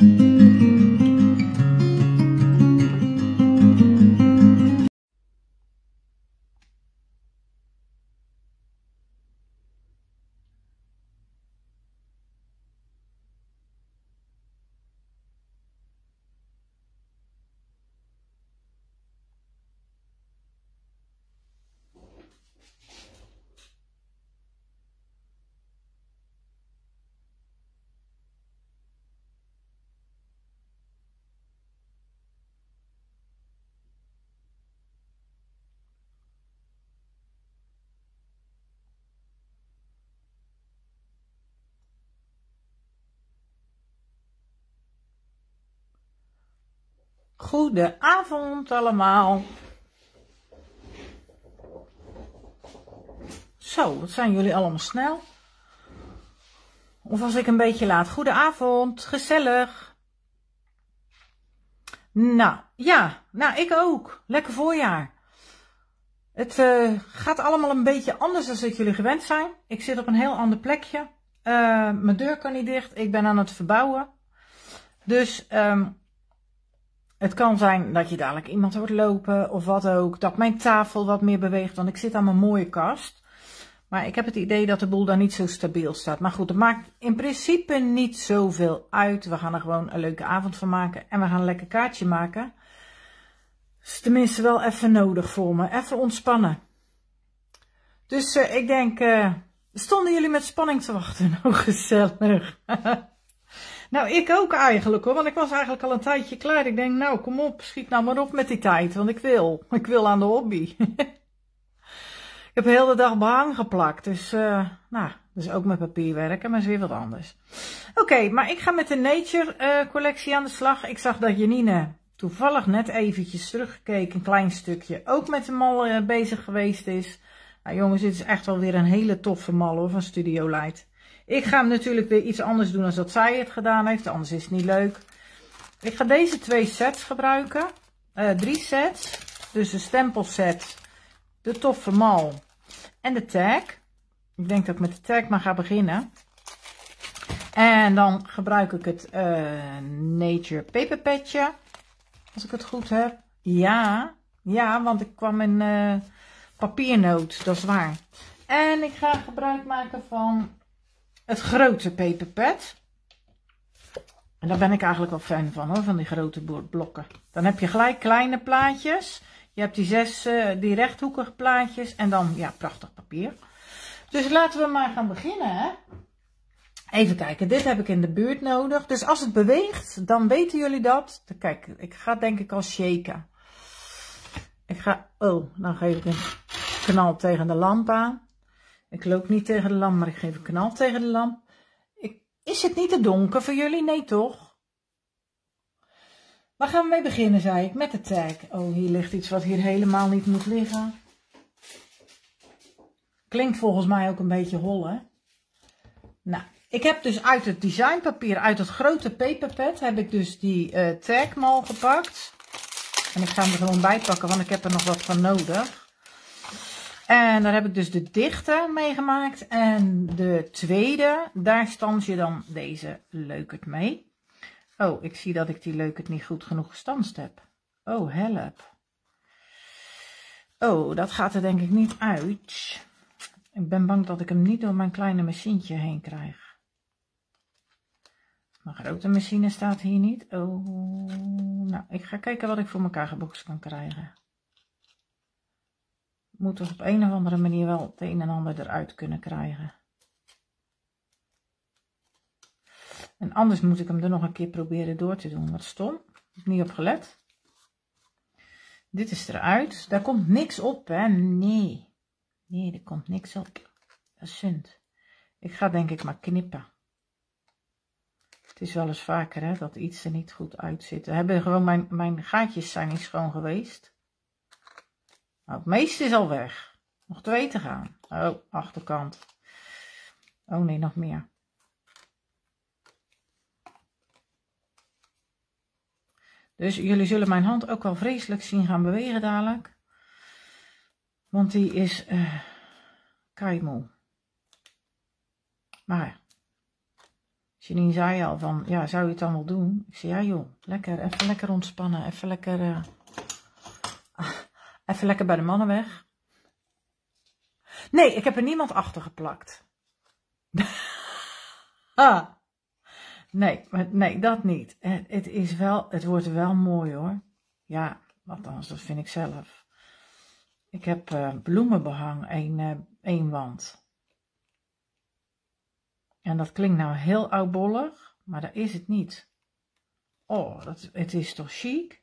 Mm-hmm. Goedenavond allemaal. Zo, wat zijn jullie allemaal snel? Of was ik een beetje laat? Goedenavond, gezellig. Nou, ja, nou ik ook. Lekker voorjaar. Het uh, gaat allemaal een beetje anders dan dat jullie gewend zijn. Ik zit op een heel ander plekje. Uh, mijn deur kan niet dicht. Ik ben aan het verbouwen. Dus um, het kan zijn dat je dadelijk iemand hoort lopen of wat ook. Dat mijn tafel wat meer beweegt, want ik zit aan mijn mooie kast. Maar ik heb het idee dat de boel daar niet zo stabiel staat. Maar goed, het maakt in principe niet zoveel uit. We gaan er gewoon een leuke avond van maken. En we gaan een lekker kaartje maken. Is tenminste wel even nodig voor me. Even ontspannen. Dus uh, ik denk, uh, stonden jullie met spanning te wachten? Nou, gezellig. Nou, ik ook eigenlijk hoor, want ik was eigenlijk al een tijdje klaar. Ik denk, nou kom op, schiet nou maar op met die tijd, want ik wil. Ik wil aan de hobby. ik heb de hele dag behang geplakt, dus uh, nou, dus ook met papier werken, maar is weer wat anders. Oké, maar ik ga met de Nature uh, collectie aan de slag. Ik zag dat Janine toevallig net eventjes teruggekeken, een klein stukje, ook met de mal uh, bezig geweest is. Nou jongens, dit is echt wel weer een hele toffe mal hoor, van Studio Light. Ik ga hem natuurlijk weer iets anders doen dan dat zij het gedaan heeft. Anders is het niet leuk. Ik ga deze twee sets gebruiken. Uh, drie sets. Dus de stempelset, de toffe mal en de tag. Ik denk dat ik met de tag maar ga beginnen. En dan gebruik ik het uh, Nature Paper Petje. Als ik het goed heb. Ja, ja, want ik kwam in uh, papiernoot, dat is waar. En ik ga gebruik maken van het grote paperpad. En daar ben ik eigenlijk wel fan van hoor, van die grote blokken. Dan heb je gelijk kleine plaatjes. Je hebt die zes, uh, die rechthoekige plaatjes en dan, ja, prachtig papier. Dus laten we maar gaan beginnen hè. Even kijken, dit heb ik in de buurt nodig. Dus als het beweegt, dan weten jullie dat. Kijk, ik ga denk ik al shaken. Ik ga, oh, dan geef ik een knal tegen de lamp aan. Ik loop niet tegen de lamp, maar ik geef een knal tegen de lamp. Is het niet te donker voor jullie? Nee, toch? Waar gaan we mee beginnen, zei ik? Met de tag. Oh, hier ligt iets wat hier helemaal niet moet liggen. Klinkt volgens mij ook een beetje hol, hè? Nou, ik heb dus uit het designpapier, uit het grote paperpad, heb ik dus die uh, tagmal gepakt. En ik ga hem er gewoon bij pakken, want ik heb er nog wat van nodig. En daar heb ik dus de dichte meegemaakt. En de tweede, daar stans je dan deze leukert mee. Oh, ik zie dat ik die leukert niet goed genoeg gestanst heb. Oh, help. Oh, dat gaat er denk ik niet uit. Ik ben bang dat ik hem niet door mijn kleine machientje heen krijg. Mijn grote machine staat hier niet. Oh, nou, ik ga kijken wat ik voor elkaar geboekt kan krijgen moet er op een of andere manier wel het een en ander eruit kunnen krijgen. En anders moet ik hem er nog een keer proberen door te doen. Wat stom. Niet op gelet. Dit is eruit. Daar komt niks op, hè? Nee. Nee, er komt niks op. Dat is zund. Ik ga denk ik maar knippen. Het is wel eens vaker, hè, dat iets er niet goed uitzit. Hebben gewoon mijn, mijn gaatjes zijn niet schoon geweest. Nou, het meeste is al weg. Nog twee te gaan. Oh, achterkant. Oh nee, nog meer. Dus jullie zullen mijn hand ook wel vreselijk zien gaan bewegen dadelijk. Want die is uh, keimoe. Maar Janine zei al van, ja, zou je het dan wel doen? Ik zei, ja joh, lekker, even lekker ontspannen, even lekker, uh, even lekker bij de mannen weg. Nee, ik heb er niemand achter geplakt. ah. Nee, nee, dat niet. Het, is wel, het wordt wel mooi hoor. Ja, althans, dat vind ik zelf. Ik heb uh, bloemenbehang, één, uh, één wand. En dat klinkt nou heel oudbollig, maar dat is het niet. Oh, dat, het is toch chic?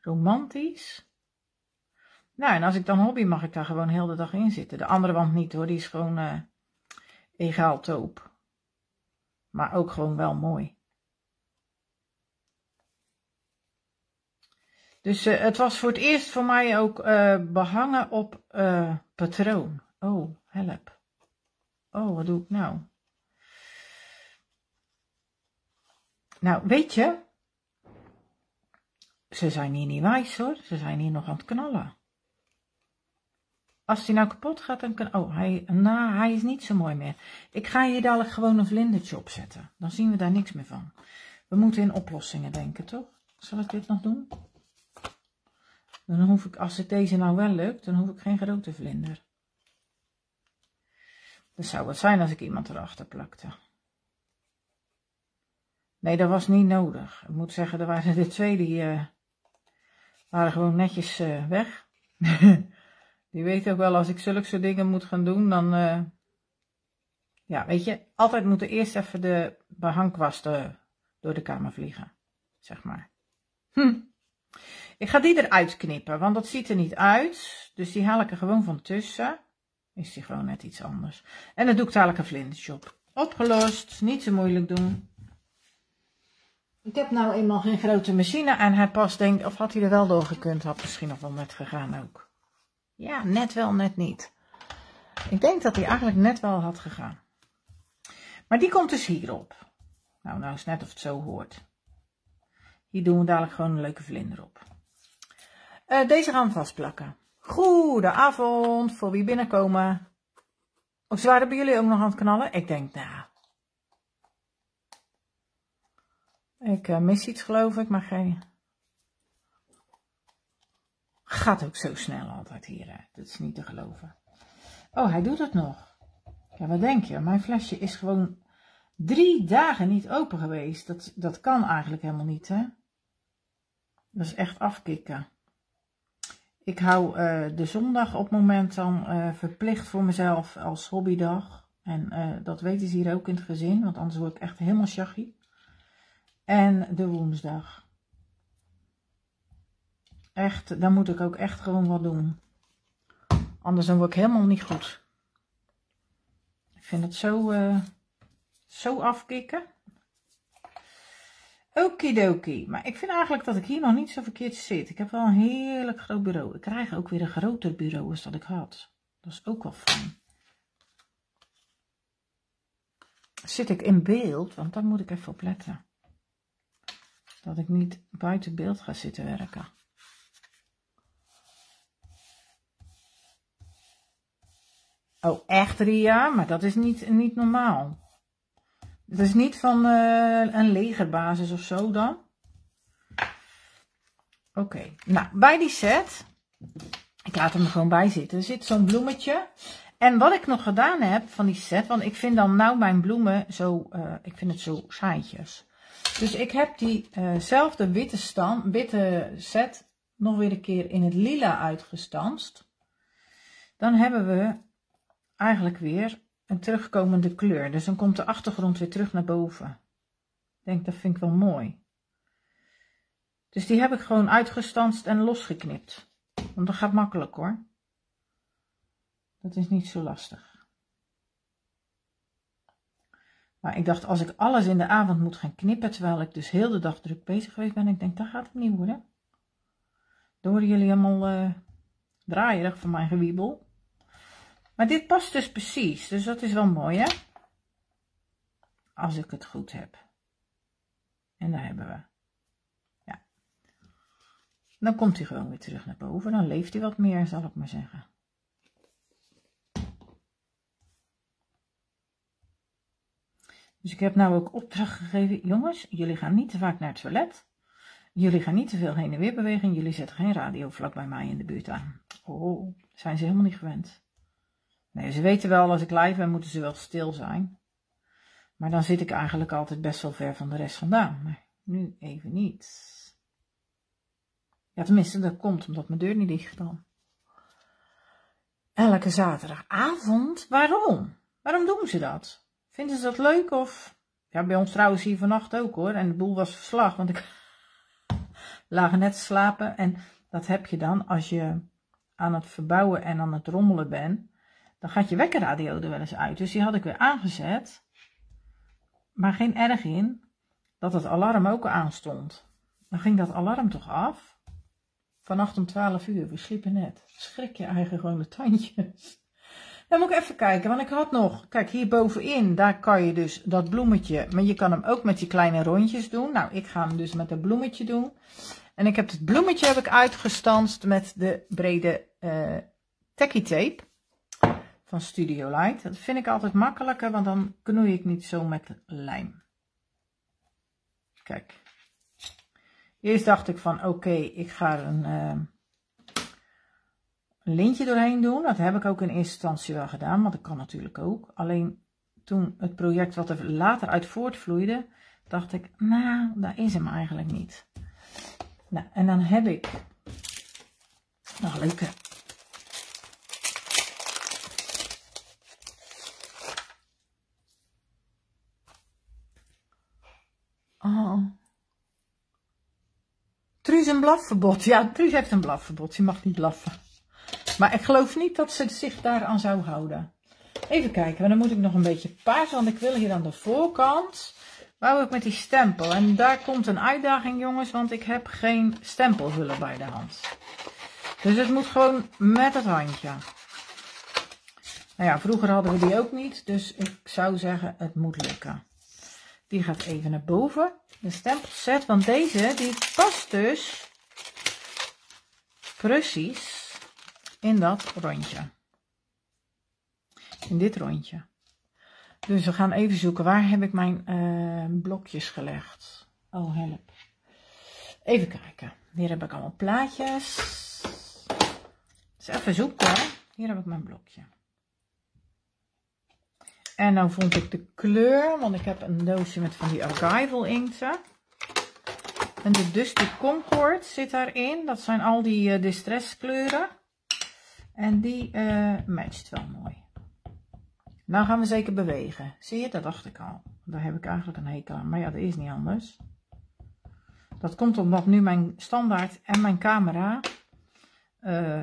Romantisch? Nou, en als ik dan hobby, mag ik daar gewoon heel de dag in zitten. De andere wand niet hoor, die is gewoon uh, egaal toop. Maar ook gewoon wel mooi. Dus uh, het was voor het eerst voor mij ook uh, behangen op patroon. Oh, help. Oh, wat doe ik nou? Nou, weet je, ze zijn hier niet wijs hoor. Ze zijn hier nog aan het knallen. Als die nou kapot gaat, dan kan... Oh, hij, nou, hij is niet zo mooi meer. Ik ga hier dadelijk gewoon een vlindertje opzetten. Dan zien we daar niks meer van. We moeten in oplossingen denken, toch? Zal ik dit nog doen? Dan hoef ik, als het deze nou wel lukt, dan hoef ik geen grote vlinder. Dat zou het zijn als ik iemand erachter plakte. Nee, dat was niet nodig. Ik moet zeggen, er waren de twee die uh, waren gewoon netjes uh, weg. die weten ook wel, als ik zulke soort dingen moet gaan doen, dan... Uh, ja, weet je, altijd moeten eerst even de behangkwasten door de kamer vliegen. Zeg maar. Hm. Ik ga die eruit knippen, want dat ziet er niet uit. Dus die haal ik er gewoon van tussen. Is die gewoon net iets anders. En dan doe ik dadelijk een vlindertje op. Opgelost, niet zo moeilijk doen. Ik heb nou eenmaal geen grote machine en hij past denk of had hij er wel door gekund, had misschien nog wel net gegaan ook. Ja, net wel, net niet. Ik denk dat hij eigenlijk net wel had gegaan. Maar die komt dus hierop. Nou, nou is net of het zo hoort. Hier doen we dadelijk gewoon een leuke vlinder op. Uh, deze gaan we vastplakken. Goedenavond, voor wie binnenkomen. Of ze bij jullie ook nog aan het knallen? Ik denk, nou, Ik uh, mis iets geloof ik, maar geen... Gaat ook zo snel altijd hier, hè? Dat is niet te geloven. Oh, hij doet het nog. Ja, wat denk je? Mijn flesje is gewoon drie dagen niet open geweest. Dat, dat kan eigenlijk helemaal niet, hè? Dat is echt afkicken. Ik hou uh, de zondag op het moment dan uh, verplicht voor mezelf als hobbydag. En uh, dat weten ze hier ook in het gezin, want anders word ik echt helemaal shaggy en de woensdag. Echt, dan moet ik ook echt gewoon wat doen. Anders dan word ik helemaal niet goed. Ik vind het zo, uh, zo afkicken. Okidoki. Maar ik vind eigenlijk dat ik hier nog niet zo verkeerd zit. Ik heb wel een heerlijk groot bureau. Ik krijg ook weer een groter bureau als ik had. Dat is ook wel fijn. Zit ik in beeld? Want daar moet ik even op letten. Dat ik niet buiten beeld ga zitten werken. Oh, echt Ria? Maar dat is niet, niet normaal. Dat is niet van uh, een legerbasis of zo dan? Oké, nou, bij die set, ik laat hem er gewoon bij zitten, er zit zo'n bloemetje. En wat ik nog gedaan heb van die set, want ik vind dan nou mijn bloemen zo, uh, ik vind het zo saaitjes. Dus ik heb diezelfde uh witte, stand, witte set nog weer een keer in het lila uitgestanst. Dan hebben we eigenlijk weer een terugkomende kleur. Dus dan komt de achtergrond weer terug naar boven. Ik denk, dat vind ik wel mooi. Dus die heb ik gewoon uitgestanst en losgeknipt. Want dat gaat makkelijk hoor. Dat is niet zo lastig. Maar ik dacht, als ik alles in de avond moet gaan knippen, terwijl ik dus heel de dag druk bezig geweest ben, ik denk, dat gaat het niet worden. Worden jullie helemaal uh, draaierig van mijn gewiebel. Maar dit past dus precies, dus dat is wel mooi, hè? Als ik het goed heb. En daar hebben we. Ja. Dan komt hij gewoon weer terug naar boven. Dan leeft hij wat meer, zal ik maar zeggen. Dus ik heb nou ook opdracht gegeven, jongens, jullie gaan niet te vaak naar het toilet. Jullie gaan niet te veel heen en weer bewegen. Jullie zetten geen radio vlak bij mij in de buurt aan. Oh, zijn ze helemaal niet gewend. Nee, ze weten wel, als ik live ben, moeten ze wel stil zijn. Maar dan zit ik eigenlijk altijd best wel ver van de rest vandaan. Maar nu even niet. Ja, tenminste, dat komt omdat mijn deur niet dicht kan. Elke zaterdagavond? Waarom? Waarom doen ze dat? Vinden ze dat leuk of... Ja, bij ons trouwens hier vannacht ook hoor. En de boel was verslag, want ik lag net slapen. En dat heb je dan als je aan het verbouwen en aan het rommelen bent. Dan gaat je wekkerradio er wel eens uit. Dus die had ik weer aangezet. Maar geen erg in dat het alarm ook aanstond. Dan ging dat alarm toch af. Vannacht om 12 uur, we sliepen net. Schrik je eigen gewoon de tandjes. Dan moet ik even kijken, want ik had nog, kijk hier bovenin, daar kan je dus dat bloemetje, maar je kan hem ook met die kleine rondjes doen. Nou, ik ga hem dus met een bloemetje doen. En ik heb het bloemetje heb ik uitgestanst met de brede uh, tacky tape van Studio Light. Dat vind ik altijd makkelijker, want dan knoei ik niet zo met lijm. Kijk. Eerst dacht ik van oké, ik ga een, uh, een lintje doorheen doen. Dat heb ik ook in eerste instantie wel gedaan, want dat kan natuurlijk ook. Alleen toen het project wat er later uit voortvloeide, dacht ik, nou, daar is hem eigenlijk niet. Nou, en dan heb ik nog leuke Oh. Truus een blafverbod. Ja, Truus heeft een blafverbod. Ze mag niet blaffen. Maar ik geloof niet dat ze zich daaraan zou houden. Even kijken, dan moet ik nog een beetje paars, want ik wil hier aan de voorkant, wou ik met die stempel. En daar komt een uitdaging jongens, want ik heb geen stempelhullen bij de hand. Dus het moet gewoon met het handje. Nou ja, vroeger hadden we die ook niet, dus ik zou zeggen het moet lukken. Die gaat even naar boven de stempelset. Want deze, die past dus precies in dat rondje. In dit rondje. Dus we gaan even zoeken. Waar heb ik mijn uh, blokjes gelegd? Oh, help. Even kijken. Hier heb ik allemaal plaatjes. Dus even zoeken. Hier heb ik mijn blokje. En dan vond ik de kleur, want ik heb een doosje met van die archival inkten. En de Dusty Concord zit daarin. Dat zijn al die uh, distress kleuren. En die uh, matcht wel mooi. Nou gaan we zeker bewegen. Zie je, dat dacht ik al. Daar heb ik eigenlijk een hekel aan. Maar ja, dat is niet anders. Dat komt omdat nu mijn standaard en mijn camera uh,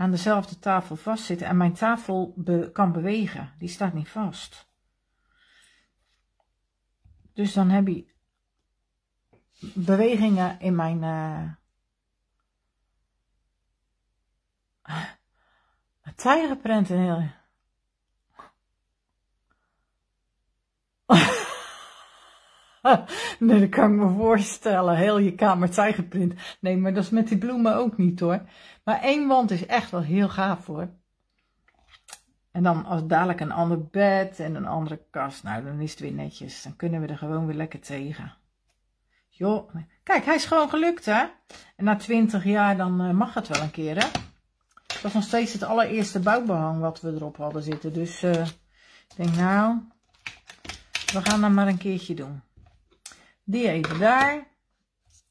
aan dezelfde tafel vastzitten en mijn tafel kan bewegen. Die staat niet vast. Dus dan heb je bewegingen in mijn uh, tijgerprenten heel dat kan ik me voorstellen. Heel je kamer tijgerprint. Nee, maar dat is met die bloemen ook niet hoor. Maar één wand is echt wel heel gaaf hoor. En dan als dadelijk een ander bed en een andere kast. Nou, dan is het weer netjes. Dan kunnen we er gewoon weer lekker tegen. Joh, kijk, hij is gewoon gelukt hè. En na twintig jaar dan uh, mag het wel een keer hè. Dat was nog steeds het allereerste bouwbehang wat we erop hadden zitten. Dus uh, ik denk nou, we gaan dat maar een keertje doen. Die even daar.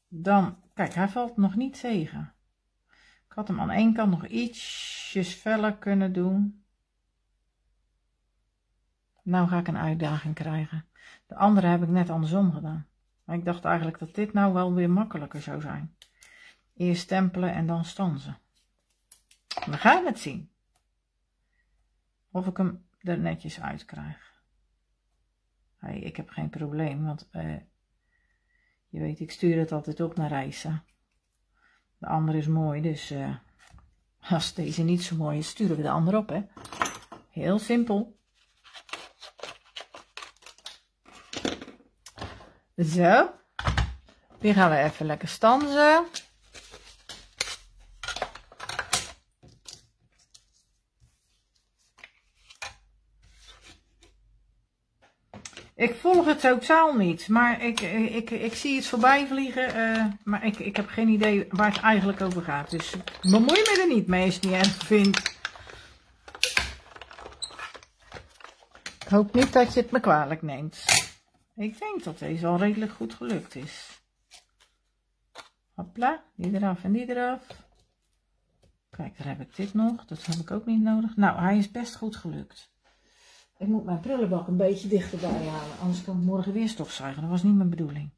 Dan, kijk, hij valt nog niet tegen. Ik had hem aan één kant nog ietsjes feller kunnen doen. Nou ga ik een uitdaging krijgen. De andere heb ik net andersom gedaan. Maar ik dacht eigenlijk dat dit nou wel weer makkelijker zou zijn. Eerst stempelen en dan stanzen. We gaan het zien. Of ik hem er netjes uit krijg. Hey, ik heb geen probleem, want uh, je weet, ik stuur het altijd op naar reizen. De andere is mooi, dus uh, als deze niet zo mooi is, sturen we de andere op, hè. Heel simpel. Zo. Die gaan we even lekker stanzen. Ik volg het totaal niet, maar ik, ik, ik, zie het voorbij vliegen, uh, maar ik, ik heb geen idee waar het eigenlijk over gaat. Dus bemoei me er niet mee als je het niet erg vindt. Ik hoop niet dat je het me kwalijk neemt. Ik denk dat deze al redelijk goed gelukt is. Hopla, die eraf en die eraf. Kijk, daar heb ik dit nog. Dat heb ik ook niet nodig. Nou, hij is best goed gelukt. Ik moet mijn prullenbak een beetje dichterbij halen. Anders kan ik morgen weer stofzuigen. Dat was niet mijn bedoeling.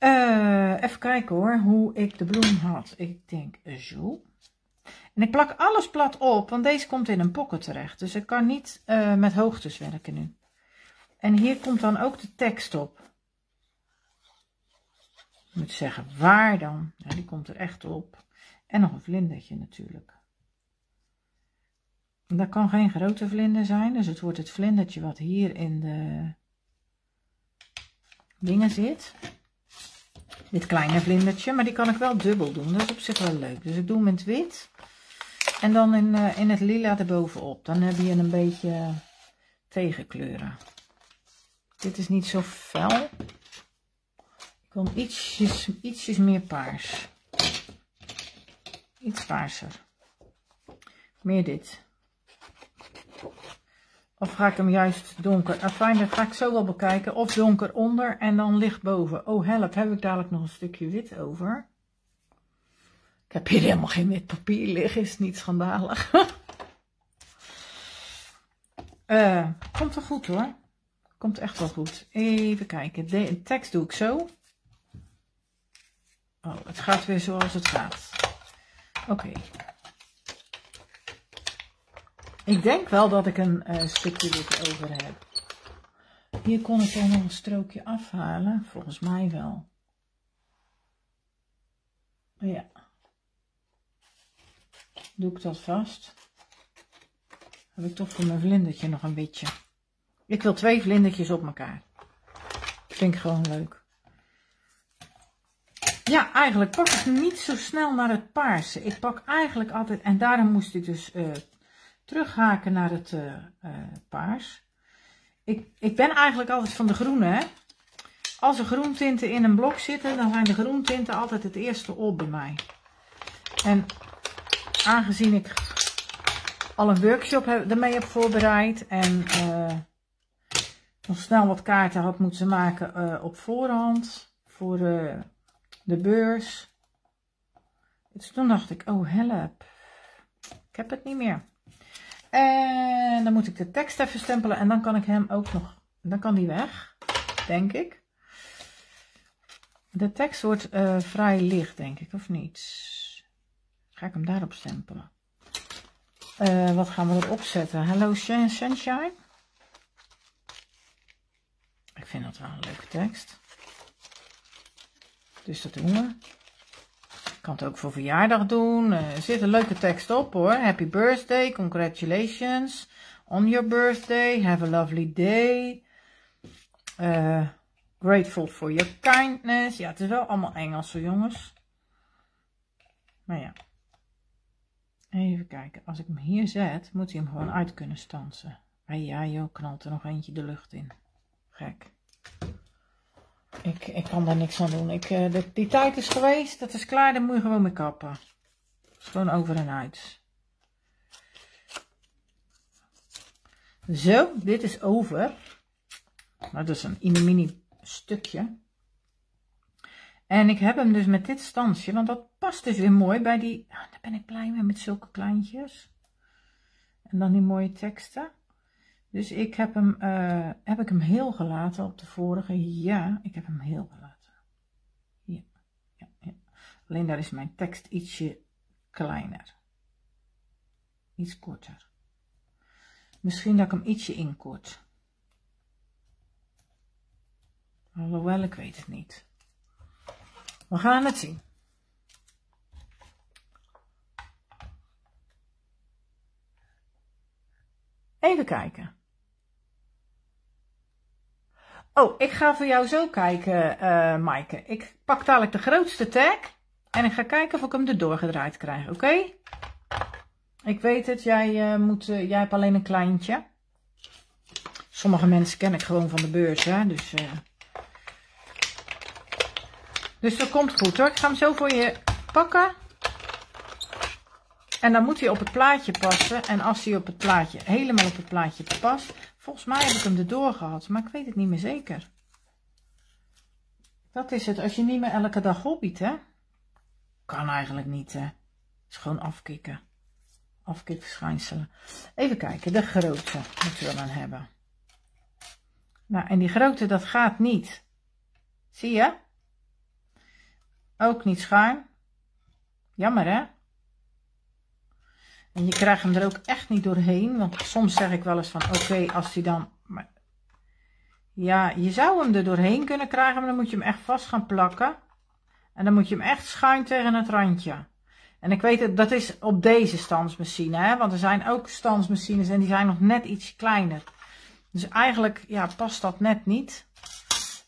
Uh, even kijken hoor, hoe ik de bloem had. Ik denk zo. En ik plak alles plat op, want deze komt in een pocket terecht. Dus ik kan niet uh, met hoogtes werken nu. En hier komt dan ook de tekst op. Ik moet zeggen, waar dan? Die komt er echt op. En nog een vlindertje natuurlijk. Dat kan geen grote vlinder zijn, dus het wordt het vlindertje wat hier in de dingen zit. Dit kleine vlindertje, maar die kan ik wel dubbel doen. Dat is op zich wel leuk. Dus ik doe hem in het wit. En dan in, uh, in het lila erbovenop. Dan heb je een beetje tegenkleuren. Dit is niet zo fel. Ik wil ietsjes, ietsjes meer paars. Iets paarser. Meer dit. Of ga ik hem juist donker? Fijn, dat ga ik zo wel bekijken. Of donker onder en dan licht boven. Oh help, heb ik dadelijk nog een stukje wit over. Ik heb hier helemaal geen wit papier liggen, is niet schandalig. uh, komt wel goed hoor. Komt echt wel goed. Even kijken. De tekst doe ik zo. Oh, het gaat weer zoals het gaat. Oké. Ik denk wel dat ik een uh, stukje dit over heb. Hier kon ik dan nog een strookje afhalen. Volgens mij wel. Ja. Doe ik dat vast. Heb ik toch voor mijn vlindertje nog een witje. Ik wil twee vlindertjes op elkaar. Vind ik gewoon leuk. Ja, eigenlijk pak ik niet zo snel naar het paarse. Ik pak eigenlijk altijd, en daarom moest ik dus uh, terughaken naar het uh, uh, paars. Ik, ik ben eigenlijk altijd van de groene, hè. Als er groentinten in een blok zitten, dan zijn de groentinten altijd het eerste op bij mij. En aangezien ik al een workshop ermee heb voorbereid en nog snel wat kaarten had moeten maken uh, op voorhand voor uh, de beurs. Dus toen dacht ik, oh help, ik heb het niet meer. En dan moet ik de tekst even stempelen en dan kan ik hem ook nog, dan kan die weg, denk ik. De tekst wordt uh, vrij licht, denk ik, of niet? Ga ik hem daarop stempelen. wat gaan we erop zetten? Hello Sunshine. Ik vind dat wel een leuke tekst. Dus dat doen we. Kan het ook voor verjaardag doen. Eh, er zit een leuke tekst op hoor. Happy birthday, congratulations. On your birthday, have a lovely day. Uh, grateful for your kindness. Ja, het is wel allemaal Engels jongens. Maar ja. Even kijken. Als ik hem hier zet, moet hij hem gewoon uit kunnen stansen. Ah ja joh, knalt er nog eentje de lucht in. Gek. Ik, ik kan daar niks aan doen. Ik, de, die tijd is geweest, dat is klaar, dan moet je gewoon mee kappen. gewoon over en uit. Zo, dit is over. Nou, dat is een mini stukje. En ik heb hem dus met dit standje, want dat past dus weer mooi bij die... Ah, daar ben ik blij mee met zulke kleintjes. En dan die mooie teksten. Dus ik heb hem, uh, heb ik hem heel gelaten op de vorige? Ja, ik heb hem heel gelaten. Ja, ja, ja. Alleen daar is mijn tekst ietsje kleiner. Iets korter. Misschien dat ik hem ietsje inkort. Alhoewel, ik weet het niet. We gaan het zien. Even kijken. Oh, ik ga voor jou zo kijken, uh, Maaike. Ik pak dadelijk de grootste tag. En ik ga kijken of ik hem erdoor gedraaid krijg, oké? Ik weet het, jij, uh, moet, uh, jij hebt alleen een kleintje. Sommige mensen ken ik gewoon van de beurs, hè. Dus, dus dat komt goed hoor. Ik ga hem zo voor je pakken. En dan moet hij op het plaatje passen. En als hij op het plaatje, helemaal op het plaatje past. Volgens mij heb ik hem erdoor gehad. Maar ik weet het niet meer zeker. Dat is het. Als je niet meer elke dag hobbyt, hè. Kan eigenlijk niet, hè. is gewoon afkicken. Afkikverschijnselen. Even kijken. De grootte moeten we dan hebben. Nou, en die grootte, dat gaat niet. Zie je? Ook niet schuin. Jammer, hè? En je krijgt hem er ook echt niet doorheen. Want soms zeg ik wel eens van, oké, als hij dan... Maar, ja, je zou hem er doorheen kunnen krijgen, maar dan moet je hem echt vast gaan plakken. En dan moet je hem echt schuin tegen het randje. En ik weet het, dat is op deze standsmachine, hè. Want er zijn ook standsmachines en die zijn nog net iets kleiner. Dus eigenlijk, ja, past dat net niet.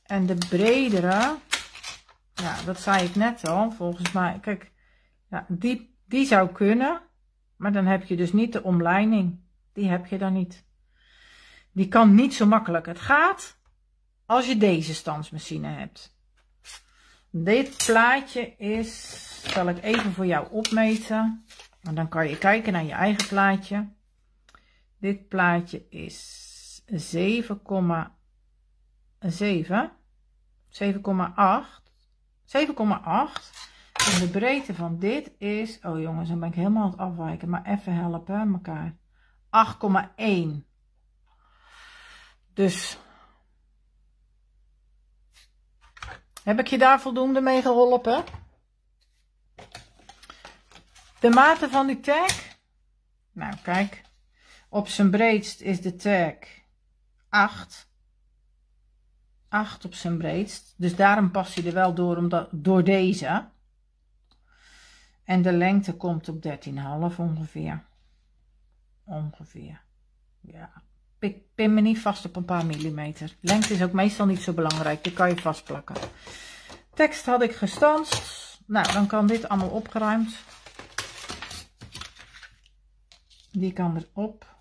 En de bredere, ja, dat zei ik net al, volgens mij. Kijk, ja, die, die zou kunnen. Maar dan heb je dus niet de omleiding. Die heb je dan niet. Die kan niet zo makkelijk. Het gaat als je deze standsmachine hebt. Dit plaatje is, zal ik even voor jou opmeten. En dan kan je kijken naar je eigen plaatje. Dit plaatje is 7,7. 7,8. En de breedte van dit is, oh jongens, dan ben ik helemaal aan het afwijken, maar even helpen elkaar. 8,1. Dus heb ik je daar voldoende mee geholpen? De maten van die tag. Nou, kijk. Op zijn breedst is de tag 8. 8 op zijn breedst. Dus daarom past hij er wel door, omdat, door deze. En de lengte komt op 13,5 ongeveer. Ongeveer. Ja. Ik pin me niet vast op een paar millimeter. Lengte is ook meestal niet zo belangrijk. Die kan je vastplakken. Tekst had ik gestanst. Nou, dan kan dit allemaal opgeruimd. Die kan erop.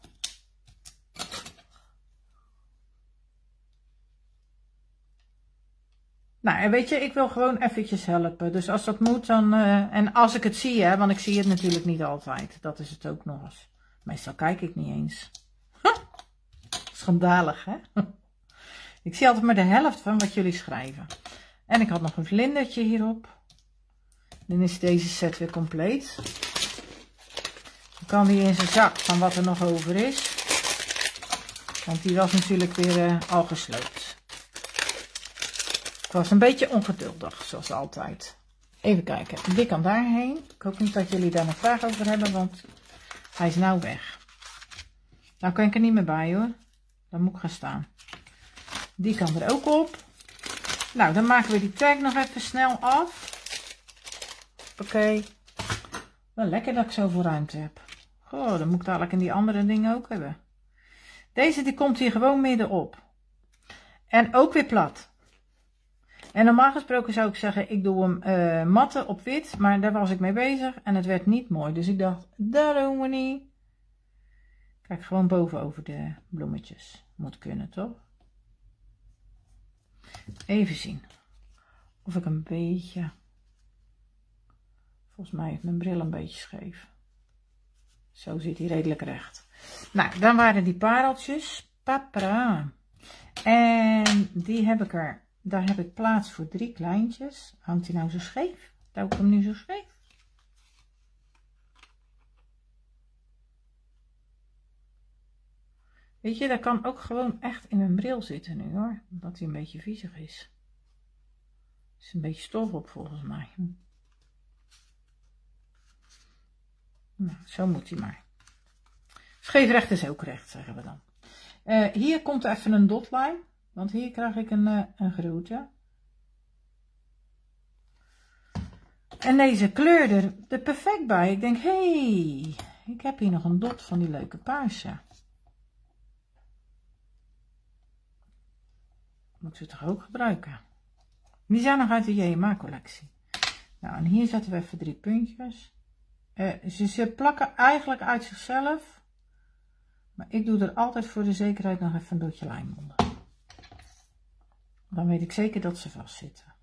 Nou, en weet je, ik wil gewoon eventjes helpen. Dus als dat moet, dan... Uh, en als ik het zie, hè, want ik zie het natuurlijk niet altijd. Dat is het ook nog eens. Meestal kijk ik niet eens. Schandalig, hè? ik zie altijd maar de helft van wat jullie schrijven. En ik had nog een vlindertje hierop. Dan is deze set weer compleet. Dan kan die in zijn zak van wat er nog over is. Want die was natuurlijk weer uh, al gesloopt. Ik was een beetje ongeduldig, zoals altijd. Even kijken, die kan daarheen. Ik hoop niet dat jullie daar nog vragen over hebben, want hij is nou weg. Nou kan ik er niet meer bij hoor. Dan moet ik gaan staan. Die kan er ook op. Nou, dan maken we die tag nog even snel af. Oké. Wel lekker dat ik zoveel ruimte heb. Goh, dan moet ik dadelijk in die andere dingen ook hebben. Deze die komt hier gewoon middenop. En ook weer plat. En normaal gesproken zou ik zeggen, ik doe hem uh, matte op wit. Maar daar was ik mee bezig en het werd niet mooi. Dus ik dacht, dat doen we niet. Kijk, gewoon bovenover de bloemetjes. Moet kunnen, toch? Even zien. Of ik een beetje... Volgens mij heeft mijn bril een beetje scheef. Zo zit hij redelijk recht. Nou, dan waren die pareltjes. Papra. En die heb ik er daar heb ik plaats voor drie kleintjes. Hangt hij nou zo scheef? Hou ik hem nu zo scheef? Weet je, dat kan ook gewoon echt in mijn bril zitten nu hoor. Omdat hij een beetje viezig is. Er is een beetje stof op volgens mij. Nou, zo moet hij maar. Scheefrecht is ook recht, zeggen we dan. Uh, hier komt even een dotline. Want hier krijg ik een, uh, een grote. En deze kleur er, er perfect bij. Ik denk, hey, ik heb hier nog een dot van die leuke paarse. Moet ze toch ook gebruiken? Die zijn nog uit de JMA collectie. Nou, en hier zetten we even drie puntjes. Uh, ze, ze plakken eigenlijk uit zichzelf. Maar ik doe er altijd voor de zekerheid nog even een dotje lijm onder. Dan weet ik zeker dat ze vastzitten.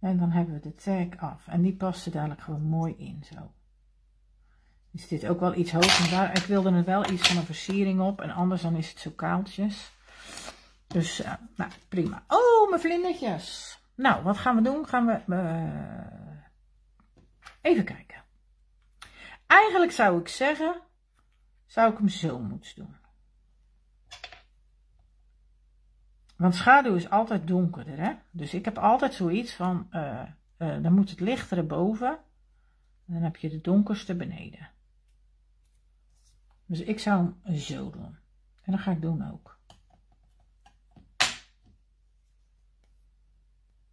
En dan hebben we de tag af. En die past er dadelijk gewoon mooi in zo. Is dit ook wel iets hoog. daar, ik wilde er wel iets van een versiering op. En anders dan is het zo kaaltjes. Dus, uh, nou, prima. Oh, mijn vlindertjes. Nou, wat gaan we doen? Gaan we uh, even kijken. Eigenlijk zou ik zeggen, zou ik hem zo moeten doen. Want schaduw is altijd donkerder, hè? Dus ik heb altijd zoiets van, uh, dan moet het lichtere boven. En dan heb je de donkerste beneden. Dus ik zou hem zo doen. En dat ga ik doen ook.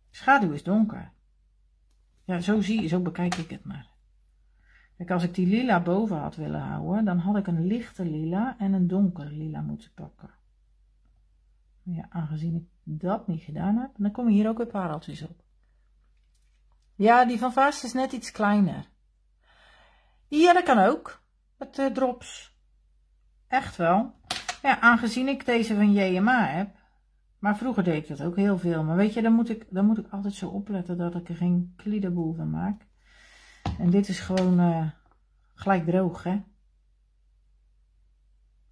Schaduw is donker. Ja, zo zie zo bekijk ik het maar. Kijk, als ik die lila boven had willen houden, dan had ik een lichte lila en een donkere lila moeten pakken. Ja, aangezien ik dat niet gedaan heb, dan komen hier ook weer pareltjes op. Ja, die van Vast is net iets kleiner. Ja, dat kan ook. Met uh, drops. Echt wel. Ja, aangezien ik deze van JMA heb. Maar vroeger deed ik dat ook heel veel. Maar weet je, dan moet ik, dan moet ik altijd zo opletten dat ik er geen kliederboel van maak. En dit is gewoon uh, gelijk droog, hè.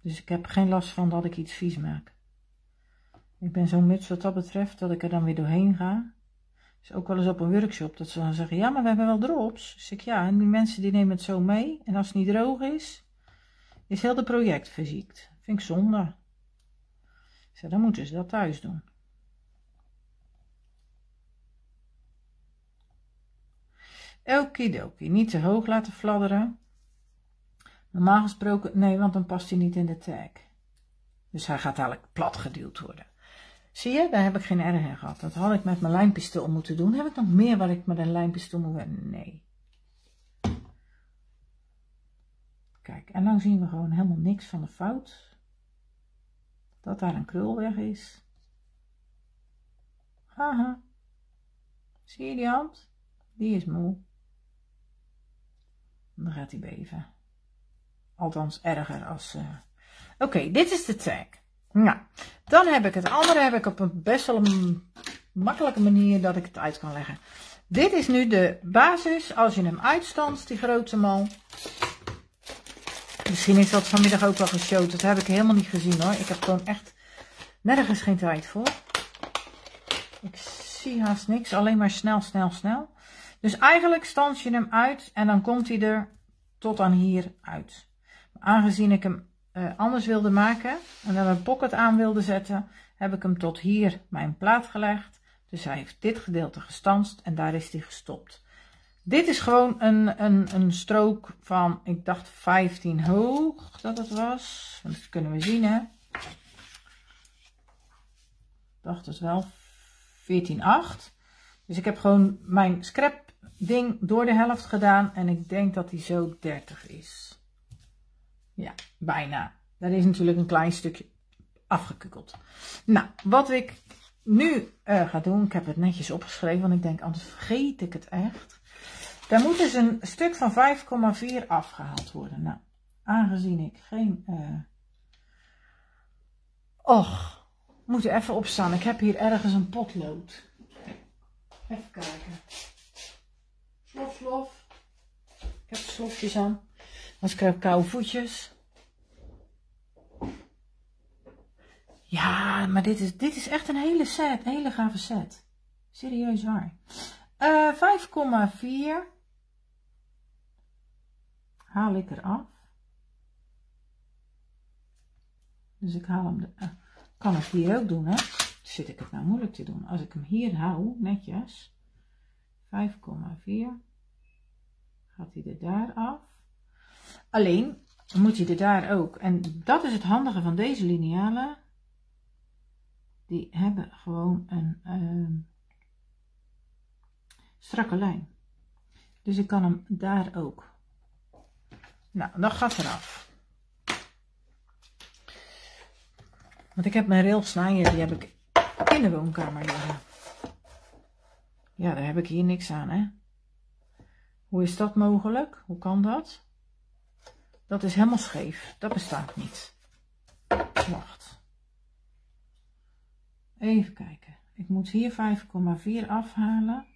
Dus ik heb geen last van dat ik iets vies maak. Ik ben zo muts wat dat betreft dat ik er dan weer doorheen ga. Dus ook wel eens op een workshop dat ze dan zeggen, ja, maar we hebben wel drops. Dus ik, ja, en die mensen die nemen het zo mee. En als het niet droog is, is heel de project verziekt. Vind ik zonde. Ik dan moeten ze dat thuis doen. Okidoki, niet te hoog laten fladderen. Normaal gesproken, nee, want dan past hij niet in de tag. Dus hij gaat eigenlijk plat geduwd worden. Zie je, daar heb ik geen erg gehad. Dat had ik met mijn lijnpistool moeten doen. Heb ik nog meer waar ik met een lijnpistool moet? Nee. Kijk, en dan zien we gewoon helemaal niks van de fout. Dat daar een krul weg is. Haha. Zie je die hand? Die is moe. Dan gaat hij beven. Althans, erger als... Uh... Oké, dit is de tag. Nou, dan heb ik het andere heb ik op een best wel een makkelijke manier dat ik het uit kan leggen. Dit is nu de basis als je hem uitstanst, die grote mal. Misschien is dat vanmiddag ook wel geshowd. Dat heb ik helemaal niet gezien hoor. Ik heb gewoon echt nergens geen tijd voor. Ik zie haast niks. Alleen maar snel, snel, snel. Dus eigenlijk stans je hem uit en dan komt hij er tot aan hier uit. Aangezien ik hem uh, anders wilde maken en dan een pocket aan wilde zetten, heb ik hem tot hier mijn plaat gelegd. Dus hij heeft dit gedeelte gestanst en daar is hij gestopt. Dit is gewoon een, een, een strook van, ik dacht 15 hoog dat het was. Dat kunnen we zien hè. Ik dacht het wel 14,8. Dus ik heb gewoon mijn scrap ding door de helft gedaan en ik denk dat hij zo 30 is. Ja, bijna. Daar is natuurlijk een klein stukje afgekukkeld. Nou, wat ik nu uh, ga doen, ik heb het netjes opgeschreven, want ik denk anders vergeet ik het echt. Daar moet dus een stuk van 5,4 afgehaald worden. Nou, aangezien ik geen... Uh... Och, moet er even opstaan. Ik heb hier ergens een potlood. Even kijken. Slof, slof. Ik heb slofjes aan. Als ik heb koude voetjes. Ja, maar dit is, dit is echt een hele set. Een hele gave set. Serieus waar. Uh, 5,4 haal ik eraf. Dus ik haal hem, de, uh, kan ik hier ook doen hè. Zit ik het nou moeilijk te doen. Als ik hem hier hou, netjes. 5,4 gaat hij er daar af. Alleen moet je er daar ook. En dat is het handige van deze linealen. Die hebben gewoon een uh, strakke lijn. Dus ik kan hem daar ook. Nou, dat gaat eraf. Want ik heb mijn railsnijer, die heb ik in de woonkamer liggen. Ja, daar heb ik hier niks aan, hè. Hoe is dat mogelijk? Hoe kan dat? Dat is helemaal scheef. Dat bestaat niet. Wacht. Even kijken. Ik moet hier 5,4 afhalen.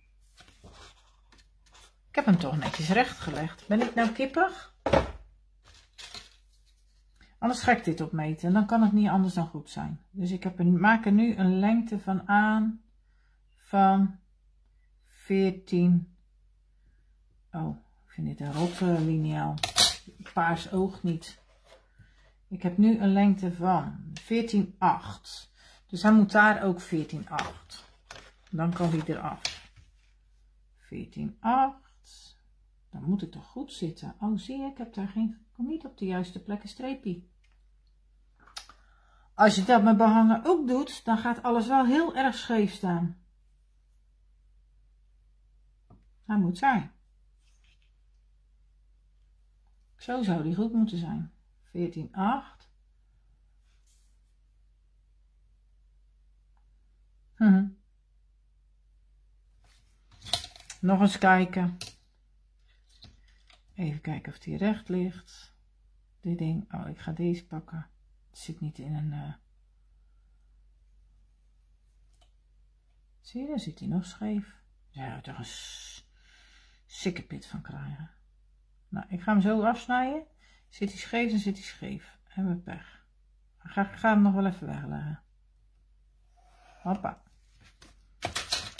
Ik heb hem toch netjes rechtgelegd. Ben ik nou kippig? Anders ga ik dit opmeten. En dan kan het niet anders dan goed zijn. Dus ik heb een, maak er nu een lengte van aan van 14. Oh, ik vind dit een rotte lineaal. Paars oog niet. Ik heb nu een lengte van 14,8. Dus hij moet daar ook 14,8. Dan kan hij eraf. 14,8. Dan moet ik toch goed zitten. Oh, zie je, ik heb daar geen, kom niet op de juiste plek een streepje. Als je dat met behangen ook doet, dan gaat alles wel heel erg scheef staan. Hij moet zijn. Zo zou die goed moeten zijn. 14,8. Hm. Nog eens kijken. Even kijken of die recht ligt. Dit ding. Oh, ik ga deze pakken. Het zit niet in een... Uh... Zie je, daar zit hij nog scheef. Zou je toch een sikkepit van krijgen. Nou, ik ga hem zo afsnijden. Zit hij scheef, dan zit hij scheef. Hebben we pech. Ik ga, ga hem nog wel even wegleggen. Hoppa.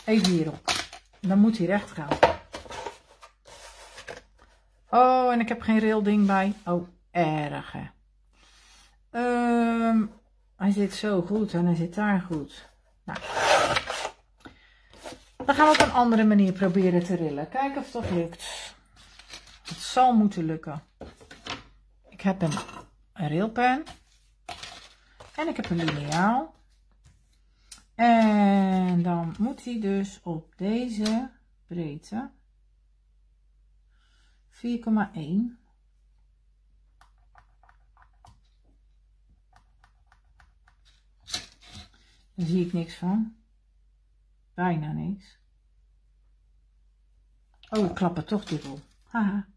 Even hierop. Dan moet hij recht gaan. Oh, en ik heb geen rail ding bij. Oh, erg. Um, hij zit zo goed en hij zit daar goed. Nou. Dan gaan we op een andere manier proberen te rillen. Kijken of dat lukt. Zal moeten lukken. Ik heb een, een railpen. En ik heb een lineaal. En dan moet hij dus op deze breedte 4,1 Daar zie ik niks van. Bijna niks. Oh, ik klap het toch dubbel. Haha.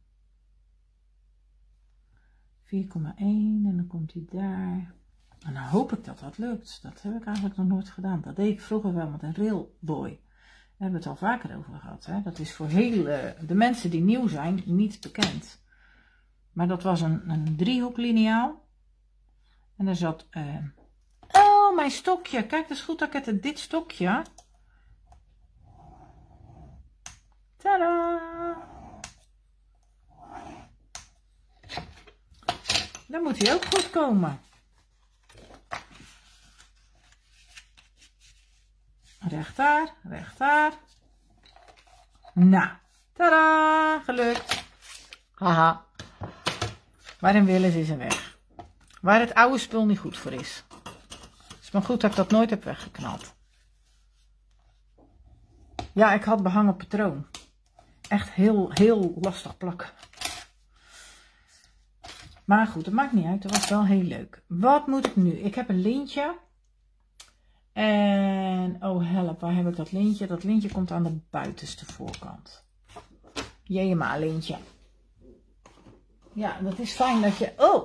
4,1 en dan komt hij daar. En dan hoop ik dat dat lukt. Dat heb ik eigenlijk nog nooit gedaan. Dat deed ik vroeger wel met een railboy. Daar hebben we het al vaker over gehad. Hè? Dat is voor heel, de mensen die nieuw zijn niet bekend. Maar dat was een, een driehoeklineaal. En er zat... Uh... Oh, mijn stokje. Kijk, dat is goed dat ik het dit stokje... Tada! Dan moet hij ook goed komen. Recht daar, recht daar. Nou, tada, gelukt. Haha. Waar een wil is, is een weg. Waar het oude spul niet goed voor is. Het is maar goed dat ik dat nooit heb weggeknald. Ja, ik had behangen patroon. Echt heel, heel lastig plakken. Maar goed, dat maakt niet uit. Dat was wel heel leuk. Wat moet ik nu? Ik heb een lintje. En, oh help, waar heb ik dat lintje? Dat lintje komt aan de buitenste voorkant. Jema lintje. Ja, dat is fijn dat je... Oh,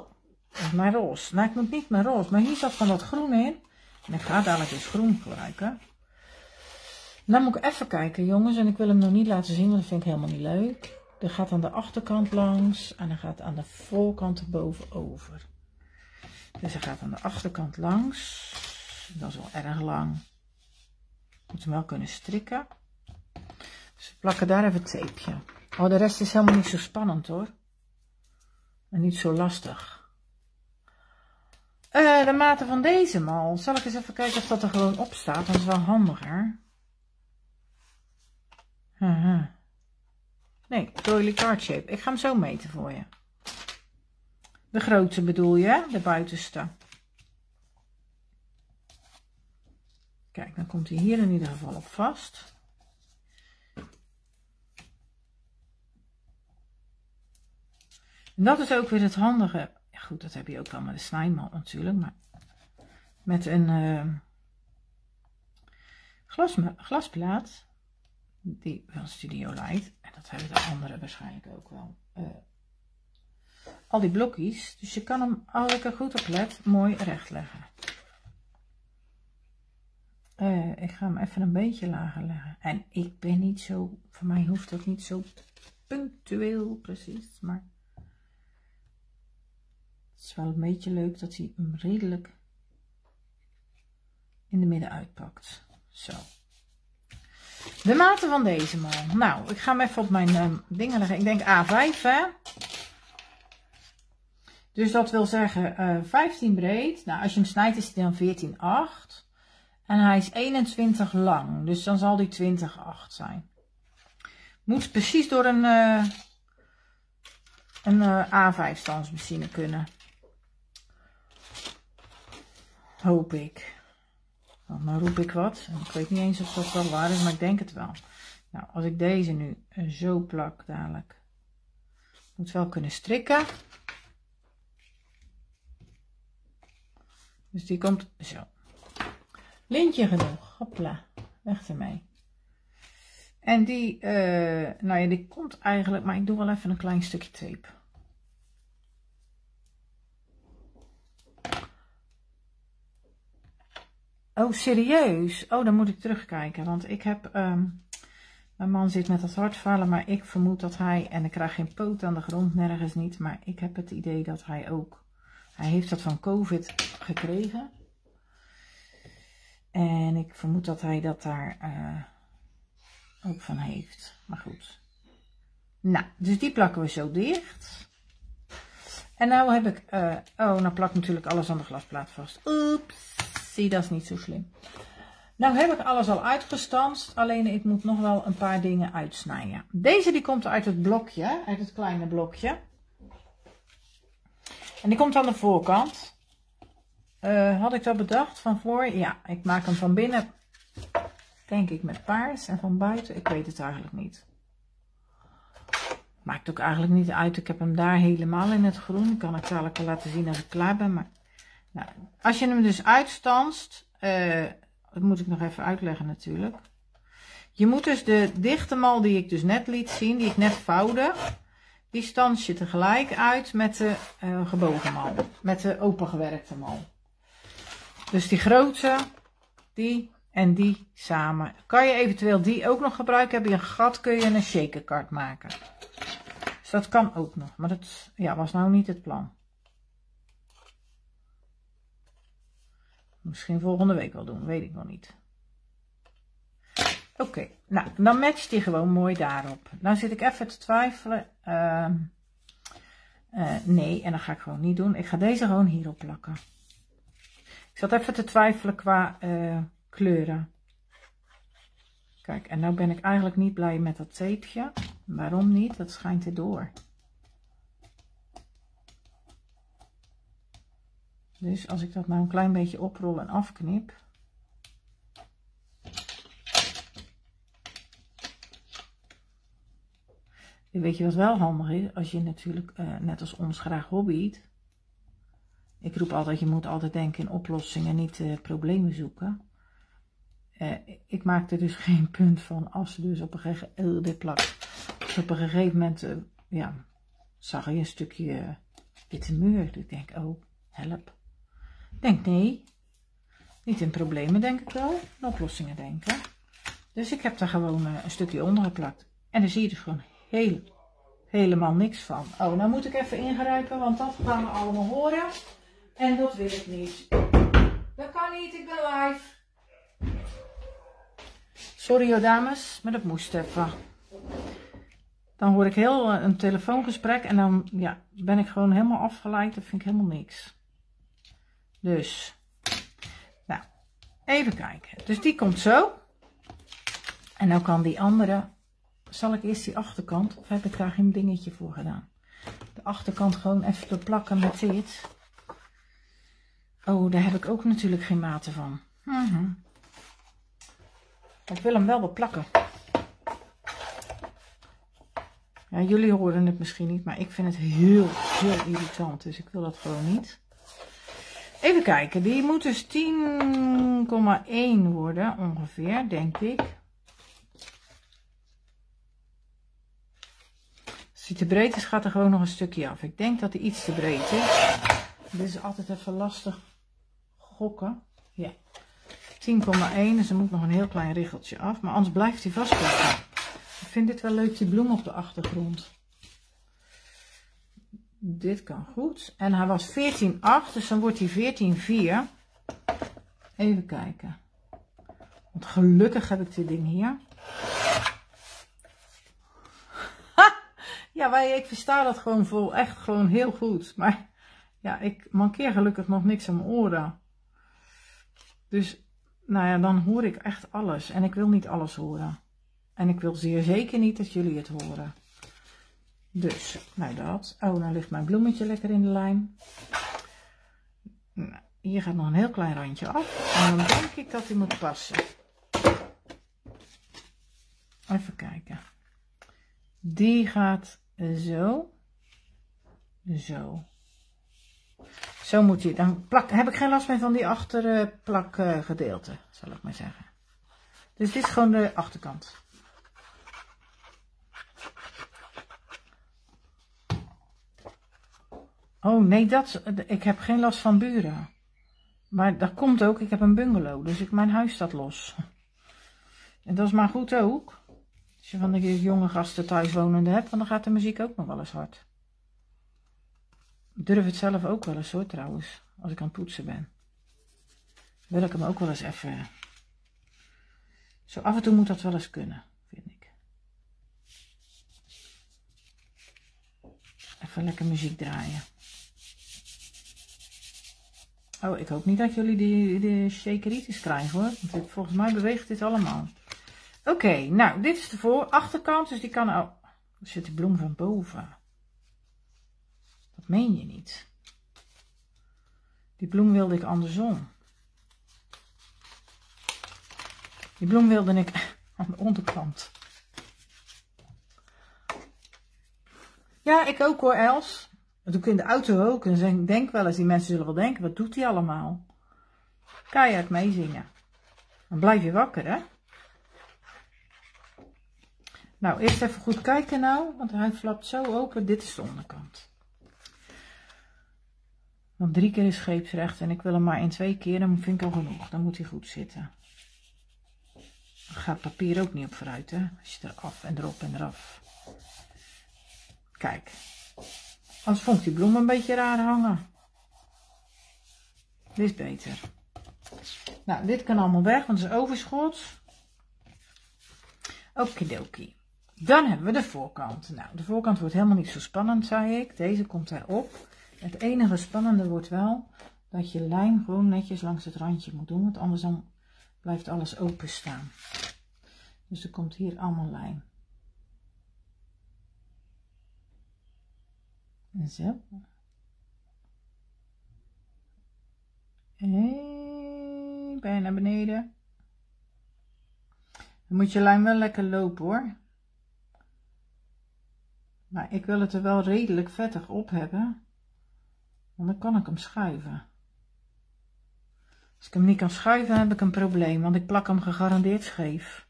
dat is mijn roze. Nou, ik moet niet mijn roze, maar hier zat van dat groen in. En ik ga dadelijk eens groen gebruiken. Dan moet ik even kijken, jongens. En ik wil hem nog niet laten zien, want dat vind ik helemaal niet leuk. Er gaat aan de achterkant langs en dan gaat aan de voorkant erboven over. Dus hij gaat aan de achterkant langs. Dat is wel erg lang. Moet hem wel kunnen strikken. Dus we plakken daar even het tapeje. Oh, de rest is helemaal niet zo spannend hoor. En niet zo lastig. Uh, de maten van deze mal. Zal ik eens even kijken of dat er gewoon op staat. Dat is wel handiger. Uh -huh. Nee, doily card shape. Ik ga hem zo meten voor je. De grote bedoel je, de buitenste. Kijk, dan komt hij hier in ieder geval op vast. En dat is ook weer het handige. Ja, goed, dat heb je ook wel met de snijmand natuurlijk, maar met een uh, glas, glasplaat Die van Studio Light. En dat hebben de anderen waarschijnlijk ook wel. Uh, al die blokjes. Dus je kan hem, als ik er goed op let, mooi recht leggen. Uh, ik ga hem even een beetje lager leggen. En ik ben niet zo, voor mij hoeft dat niet zo punctueel precies, maar het is wel een beetje leuk dat hij hem redelijk in de midden uitpakt. Zo. De maten van deze man. Nou, ik ga hem even op mijn um, dingen leggen. Ik denk A5, hè. Dus dat wil zeggen uh, eh, 15 breed. Nou, als je hem snijdt is hij dan 14,8. En hij is 21 lang. Dus dan zal die 20,8 zijn. Moet precies door een, uh, een uh, A5 standsmachine kunnen. Hoop ik. Nou roep ik wat. Ik weet niet eens of dat wel waar is, maar ik denk het wel. Nou, als ik deze nu zo plak dadelijk. Moet wel kunnen strikken. Dus die komt zo. Lintje genoeg. Hopla. Weg ermee. En die, uh, nou ja, die komt eigenlijk, maar ik doe wel even een klein stukje tape. Oh, serieus? Oh, dan moet ik terugkijken. Want ik heb... Um, mijn man zit met het hartvallen, maar ik vermoed dat hij... En ik krijg geen poot aan de grond, nergens niet. Maar ik heb het idee dat hij ook... Hij heeft dat van COVID gekregen. En ik vermoed dat hij dat daar uh, ook van heeft. Maar goed. Nou, dus die plakken we zo dicht. En nou heb ik... Uh, oh, nou plakt natuurlijk alles aan de glasplaat vast. Oeps. Zie, dat is niet zo slim. Nou heb ik alles al uitgestanst, alleen ik moet nog wel een paar dingen uitsnijden. Deze die komt uit het blokje, uit het kleine blokje. En die komt aan de voorkant. Uh, had ik dat bedacht van voor? Ja, ik maak hem van binnen, denk ik, met paars. En van buiten, ik weet het eigenlijk niet. Maakt ook eigenlijk niet uit. Ik heb hem daar helemaal in het groen. Ik kan het dadelijk laten zien als ik klaar ben. Maar nou, als je hem dus uitstanst, uh, dat moet ik nog even uitleggen natuurlijk. Je moet dus de dichte mal die ik dus net liet zien, die ik net vouwde, die stans je tegelijk uit met de uh, gebogen mal, met de opengewerkte mal. Dus die grote, die en die samen. Kan je eventueel die ook nog gebruiken? Heb je een gat, kun je een shakerkart maken. Dus dat kan ook nog, maar dat ja, was nou niet het plan. Misschien volgende week wel doen, weet ik nog niet. Oké, nou, dan matcht die gewoon mooi daarop. Dan zit ik even te twijfelen. Uh, uh, nee, en dat ga ik gewoon niet doen. Ik ga deze gewoon hierop plakken. Ik zat even te twijfelen qua uh, kleuren. Kijk, en nou ben ik eigenlijk niet blij met dat tapeje. Waarom niet? Dat schijnt erdoor. Dus als ik dat nou een klein beetje oprol en afknip. Weet je wat wel handig is? Als je natuurlijk, uh, net als ons, graag hobbyt. Ik roep altijd, je moet altijd denken in oplossingen, niet uh, problemen zoeken. Uh, ik maak er dus geen punt van als dus op een gegeven dit plak. Dus op een gegeven moment, ja, zag je een stukje witte muur. Ik denk, oh, help. Denk nee. Niet in problemen denk ik wel. In oplossingen denken. Dus ik heb daar gewoon eh, een stukje onder geplakt. En dan zie je dus gewoon helemaal niks van. Oh, nou moet ik even ingrijpen, want dat gaan we allemaal horen. En dat wil ik niet. Dat kan niet, ik ben live. Sorry hoor dames, maar dat moest even. Dan hoor ik heel eh, een telefoongesprek en dan ja, ben ik gewoon helemaal afgeleid. Dat vind ik helemaal niks. Dus, nou, even kijken. Dus die komt zo. En nou kan die andere, zal ik eerst die achterkant, of heb ik daar geen dingetje voor gedaan? De achterkant gewoon even beplakken met dit. Oh, daar heb ik ook natuurlijk geen maten van. Mm Ik wil hem wel beplakken. Ja, jullie horen het misschien niet, maar ik vind het heel, heel irritant. Dus ik wil dat gewoon niet. Even kijken, die moet dus 10,1 worden ongeveer, denk ik. Als die te breed is, gaat er gewoon nog een stukje af. Ik denk dat hij iets te breed is. Dit is altijd even lastig gokken. Ja, 10,1, dus er moet nog een heel klein riggeltje af. Maar anders blijft hij vast. Ik vind dit wel leuk, die bloem op de achtergrond. Dit kan goed. En hij was 14,8, dus dan wordt hij 14,4. Even kijken. Want gelukkig heb ik dit ding hier. Ja, wij, ik versta dat gewoon vol, echt gewoon heel goed. Maar ja, ik mankeer gelukkig nog niks aan mijn oren. Dus, nou ja, dan hoor ik echt alles. En ik wil niet alles horen. En ik wil zeer zeker niet dat jullie het horen. Dus, nou dat. Oh, dan ligt mijn bloemetje lekker in de lijn. Nou, hier gaat nog een heel klein randje af. En dan denk ik dat hij moet passen. Even kijken. Die gaat zo. Zo. Zo moet hij. Dan heb ik geen last meer van die achterplakgedeelte, uh, zal ik maar zeggen. Dus dit is gewoon de achterkant. Oh nee, dat, ik heb geen last van buren. Maar dat komt ook, ik heb een bungalow, dus ik, mijn huis staat los. En dat is maar goed ook. Als je van de jonge gasten thuis wonende hebt, want dan gaat de muziek ook nog wel eens hard. Ik durf het zelf ook wel eens hoor trouwens, als ik aan het poetsen ben. Wil ik hem ook wel eens even... Zo af en toe moet dat wel eens kunnen, vind ik. Even lekker muziek draaien. Oh, ik hoop niet dat jullie die, die shakeritis krijgen hoor. Want volgens mij beweegt dit allemaal. Oké, nou, dit is de voor achterkant, dus die kan... Oh, er zit de bloem van boven. Dat meen je niet. Die bloem wilde ik andersom. Die bloem wilde ik aan de onderkant. Ja, ik ook hoor, Els. Doe ik in de auto ook. En denk wel eens, die mensen zullen wel denken, wat doet hij allemaal? Keihard meezingen. Dan blijf je wakker, hè? Nou, eerst even goed kijken nou, want hij flapt zo open. Dit is de onderkant. Want drie keer is scheepsrecht en ik wil hem maar in twee keer, dan vind ik al genoeg. Dan moet hij goed zitten. Dan gaat papier ook niet op vooruit, hè. Als je eraf en erop en eraf. Kijk. Anders vond ik die bloem een beetje raar hangen. Dit is beter. Nou, dit kan allemaal weg, want het is overschot. Okidoki. Dan hebben we de voorkant. Nou, de voorkant wordt helemaal niet zo spannend, zei ik. Deze komt erop. Het enige spannende wordt wel dat je lijm gewoon netjes langs het randje moet doen. Want anders dan blijft alles open staan. Dus er komt hier allemaal lijm. Zo. En bijna beneden. Dan moet je lijm wel lekker lopen hoor. Maar ik wil het er wel redelijk vettig op hebben. Want dan kan ik hem schuiven. Als ik hem niet kan schuiven, heb ik een probleem. Want ik plak hem gegarandeerd scheef.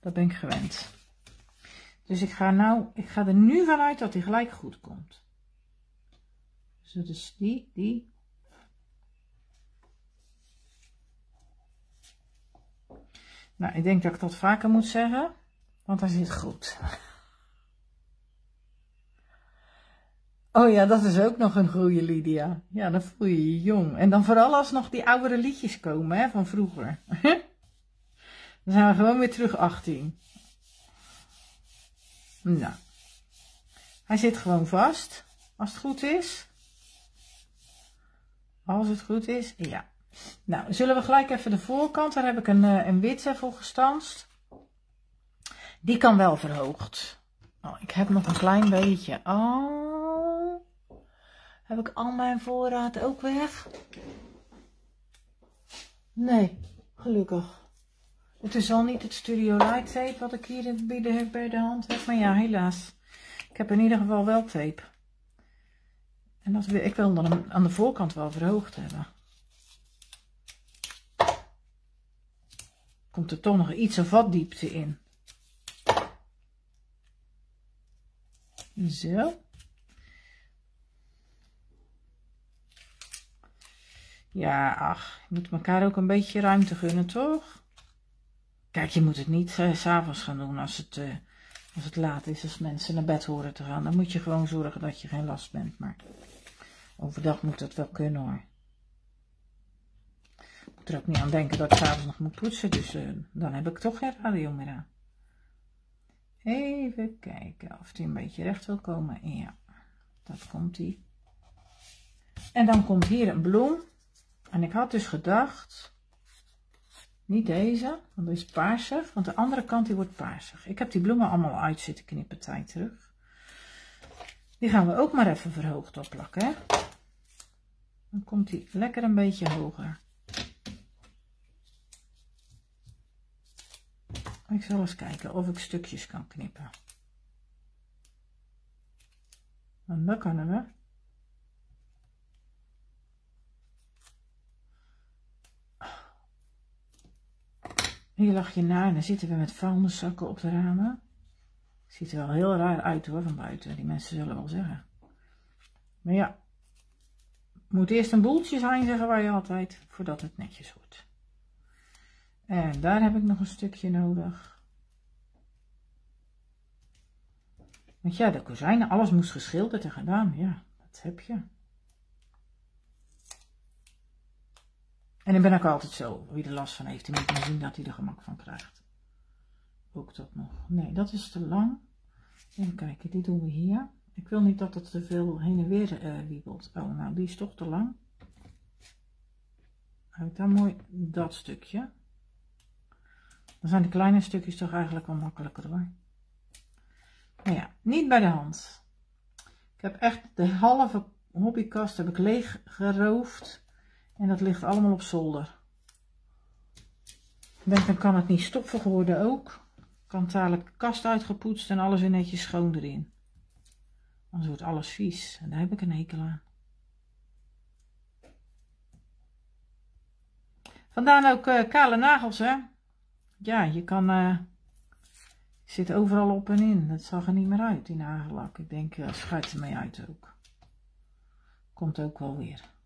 Dat ben ik gewend. Dus ik ga, nou, ik ga er nu vanuit dat hij gelijk goed komt. Dus dat is die, die. Nou, ik denk dat ik dat vaker moet zeggen. Want hij zit goed. Oh ja, dat is ook nog een goede Lydia. Ja, dan voel je je jong. En dan vooral als nog die oudere liedjes komen hè, van vroeger. dan zijn we gewoon weer terug 18. Nou. Hij zit gewoon vast. Als het goed is. Als het goed is, ja. Nou, zullen we gelijk even de voorkant. Daar heb ik een, eh, een witte voor gestanst. Die kan wel verhoogd. Oh, ik heb nog een klein beetje. Oh. Heb ik al mijn voorraad ook weg? Nee, gelukkig. Het is al niet het Studio Light tape wat ik hier bij de, hand heb. Maar ja, helaas. Ik heb in ieder geval wel tape. En dat, ik wil dan aan de voorkant wel verhoogd hebben. Komt er toch nog iets of wat diepte in. Zo. Ja, ach, je moet elkaar ook een beetje ruimte gunnen, toch? Kijk, je moet het niet uh, s'avonds gaan doen als het, uh, als het laat is, als mensen naar bed horen te gaan. Dan moet je gewoon zorgen dat je geen last bent. Maar overdag moet dat wel kunnen hoor. Ik moet er ook niet aan denken dat ik s'avonds nog moet poetsen, dus uh, dan heb ik toch geen radio meer aan. Even kijken of hij een beetje recht wil komen. Ja, dat komt hij. En dan komt hier een bloem. En ik had dus gedacht, niet deze, want die is paarsig, want de andere kant die wordt paarsig. Ik heb die bloemen allemaal uit zitten knippen tijd terug. Die gaan we ook maar even verhoogd opplakken. Dan komt die lekker een beetje hoger. Ik zal eens kijken of ik stukjes kan knippen. En dat kunnen we. Hier lag je na en dan zitten we met vuilniszakken op de ramen. Ziet er wel heel raar uit hoor, van buiten. Die mensen zullen wel zeggen. Maar ja, moet eerst een boeltje zijn, zeggen wij altijd, voordat het netjes wordt. En daar heb ik nog een stukje nodig. Want ja, de kozijnen, alles moest geschilderd en gedaan. Ja, dat heb je. En ik ben ook altijd zo. Wie er last van heeft, die moet maar zien dat hij er gemak van krijgt. Ook dat nog. Nee, dat is te lang. Even kijken, die doen we hier. Ik wil niet dat het te veel heen en weer uh, wiebelt. Oh, nou, die is toch te lang. Ik dan mooi dat stukje. Dan zijn de kleine stukjes toch eigenlijk wel makkelijker hoor. Nou ja, niet bij de hand. Ik heb echt de halve hobbykast heb ik leeg geroofd. En dat ligt allemaal op zolder. Denk, dan kan het niet stoffig worden ook. Kan dadelijk de kast uitgepoetst en alles weer netjes schoon erin. Anders wordt alles vies. En daar heb ik een hekel aan. Vandaar ook uh, kale nagels, hè. Ja, je kan... Uh, zit overal op en in. Dat zag er niet meer uit, die nagellak. Ik denk, uh, schuift er mee uit ook. Komt ook wel weer.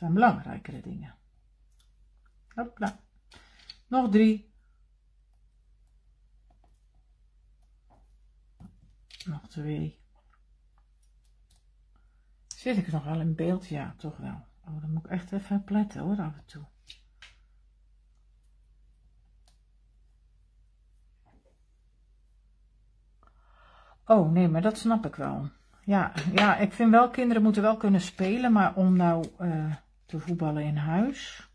Zijn belangrijkere dingen. Hopla. Nog drie. Nog twee. Zit ik nog wel in beeld? Ja, toch wel. Oh, dan moet ik echt even pletten hoor, af en toe. Oh, nee, maar dat snap ik wel. Ja, ja, ik vind wel, kinderen moeten wel kunnen spelen, maar om nou... Uh, te voetballen in huis.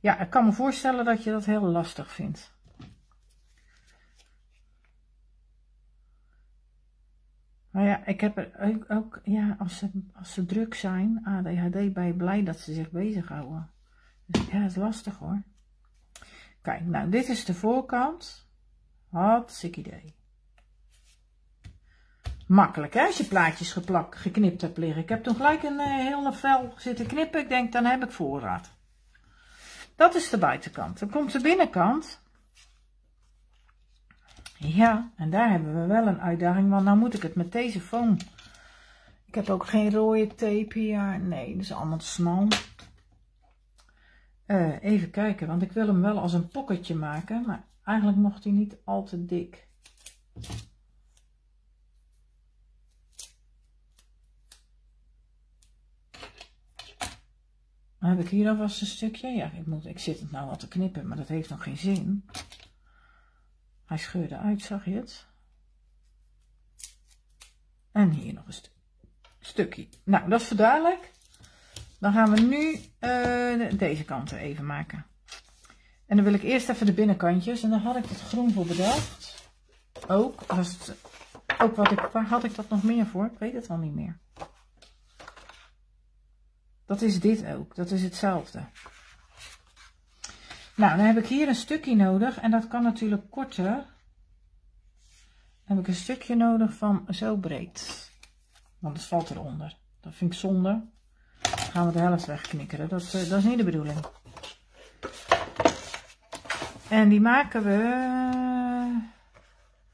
Ja, ik kan me voorstellen dat je dat heel lastig vindt. Maar ja, ik heb er ook, ja, als ze, als ze druk zijn, ADHD, ben je blij dat ze zich bezighouden. Dus ja, het is lastig hoor. Kijk, nou, dit is de voorkant. Hartstikke idee. Makkelijk hè, als je plaatjes geplakt, geknipt hebt liggen. Ik heb toen gelijk een uh, hele vel zitten knippen. Ik denk, dan heb ik voorraad. Dat is de buitenkant. Dan komt de binnenkant. Ja, en daar hebben we wel een uitdaging, want nou moet ik het met deze foam. Ik heb ook geen rode tape hier. Nee, dat is allemaal te smal. Uh, even kijken, want ik wil hem wel als een pocketje maken, maar eigenlijk mocht hij niet al te dik. Dan heb ik hier alvast een stukje. Ja, ik, moet, ik zit het nou wat te knippen, maar dat heeft nog geen zin. Hij scheurde uit, zag je het? En hier nog een st stukje. Nou, dat is verduidelijk. Dan gaan we nu uh, deze kanten even maken. En dan wil ik eerst even de binnenkantjes. En dan had ik het groen voor bedacht. Ook. Als het, ook wat ik, waar had ik dat nog meer voor? Ik weet het al niet meer. Dat is dit ook. Dat is hetzelfde. Nou, dan heb ik hier een stukje nodig. En dat kan natuurlijk korter. Heb ik een stukje nodig van zo breed. Want het valt eronder. Dat vind ik zonde. Dan gaan we de helft wegknikkeren. Dat, uh, dat is niet de bedoeling. En die maken we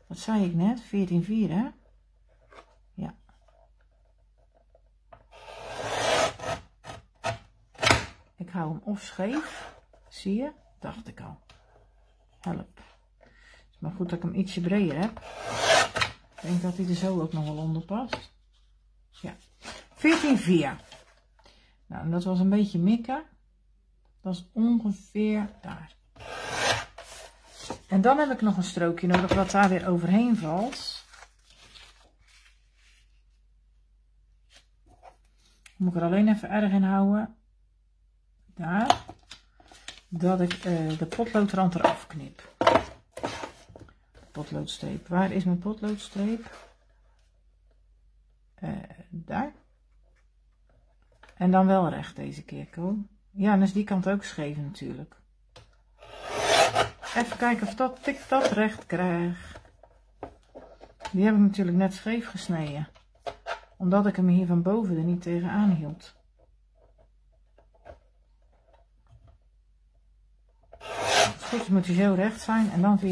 Wat zei ik net? 14,4 hè? Ik hou hem of scheef. Zie je? Dacht ik al. Help. Het is maar goed dat ik hem ietsje breder heb. Ik denk dat hij er zo ook nog wel onder past. Ja. 14,4. Nou, dat was een beetje mikken. Dat is ongeveer daar. En dan heb ik nog een strookje nodig wat daar weer overheen valt. Moet ik er alleen even erg in houden. Daar. Dat ik uh, de potloodrand eraf knip. Potloodstreep. Waar is mijn potloodstreep? Uh, daar. En dan wel recht deze keer, Ko. Ja, en is die kant ook scheef natuurlijk. Even kijken of dat, ik dat recht krijg. Die heb ik natuurlijk net scheef gesneden. Omdat ik hem hier van boven er niet tegenaan hield. Als goed is moet hij zo recht zijn en dan 14,4.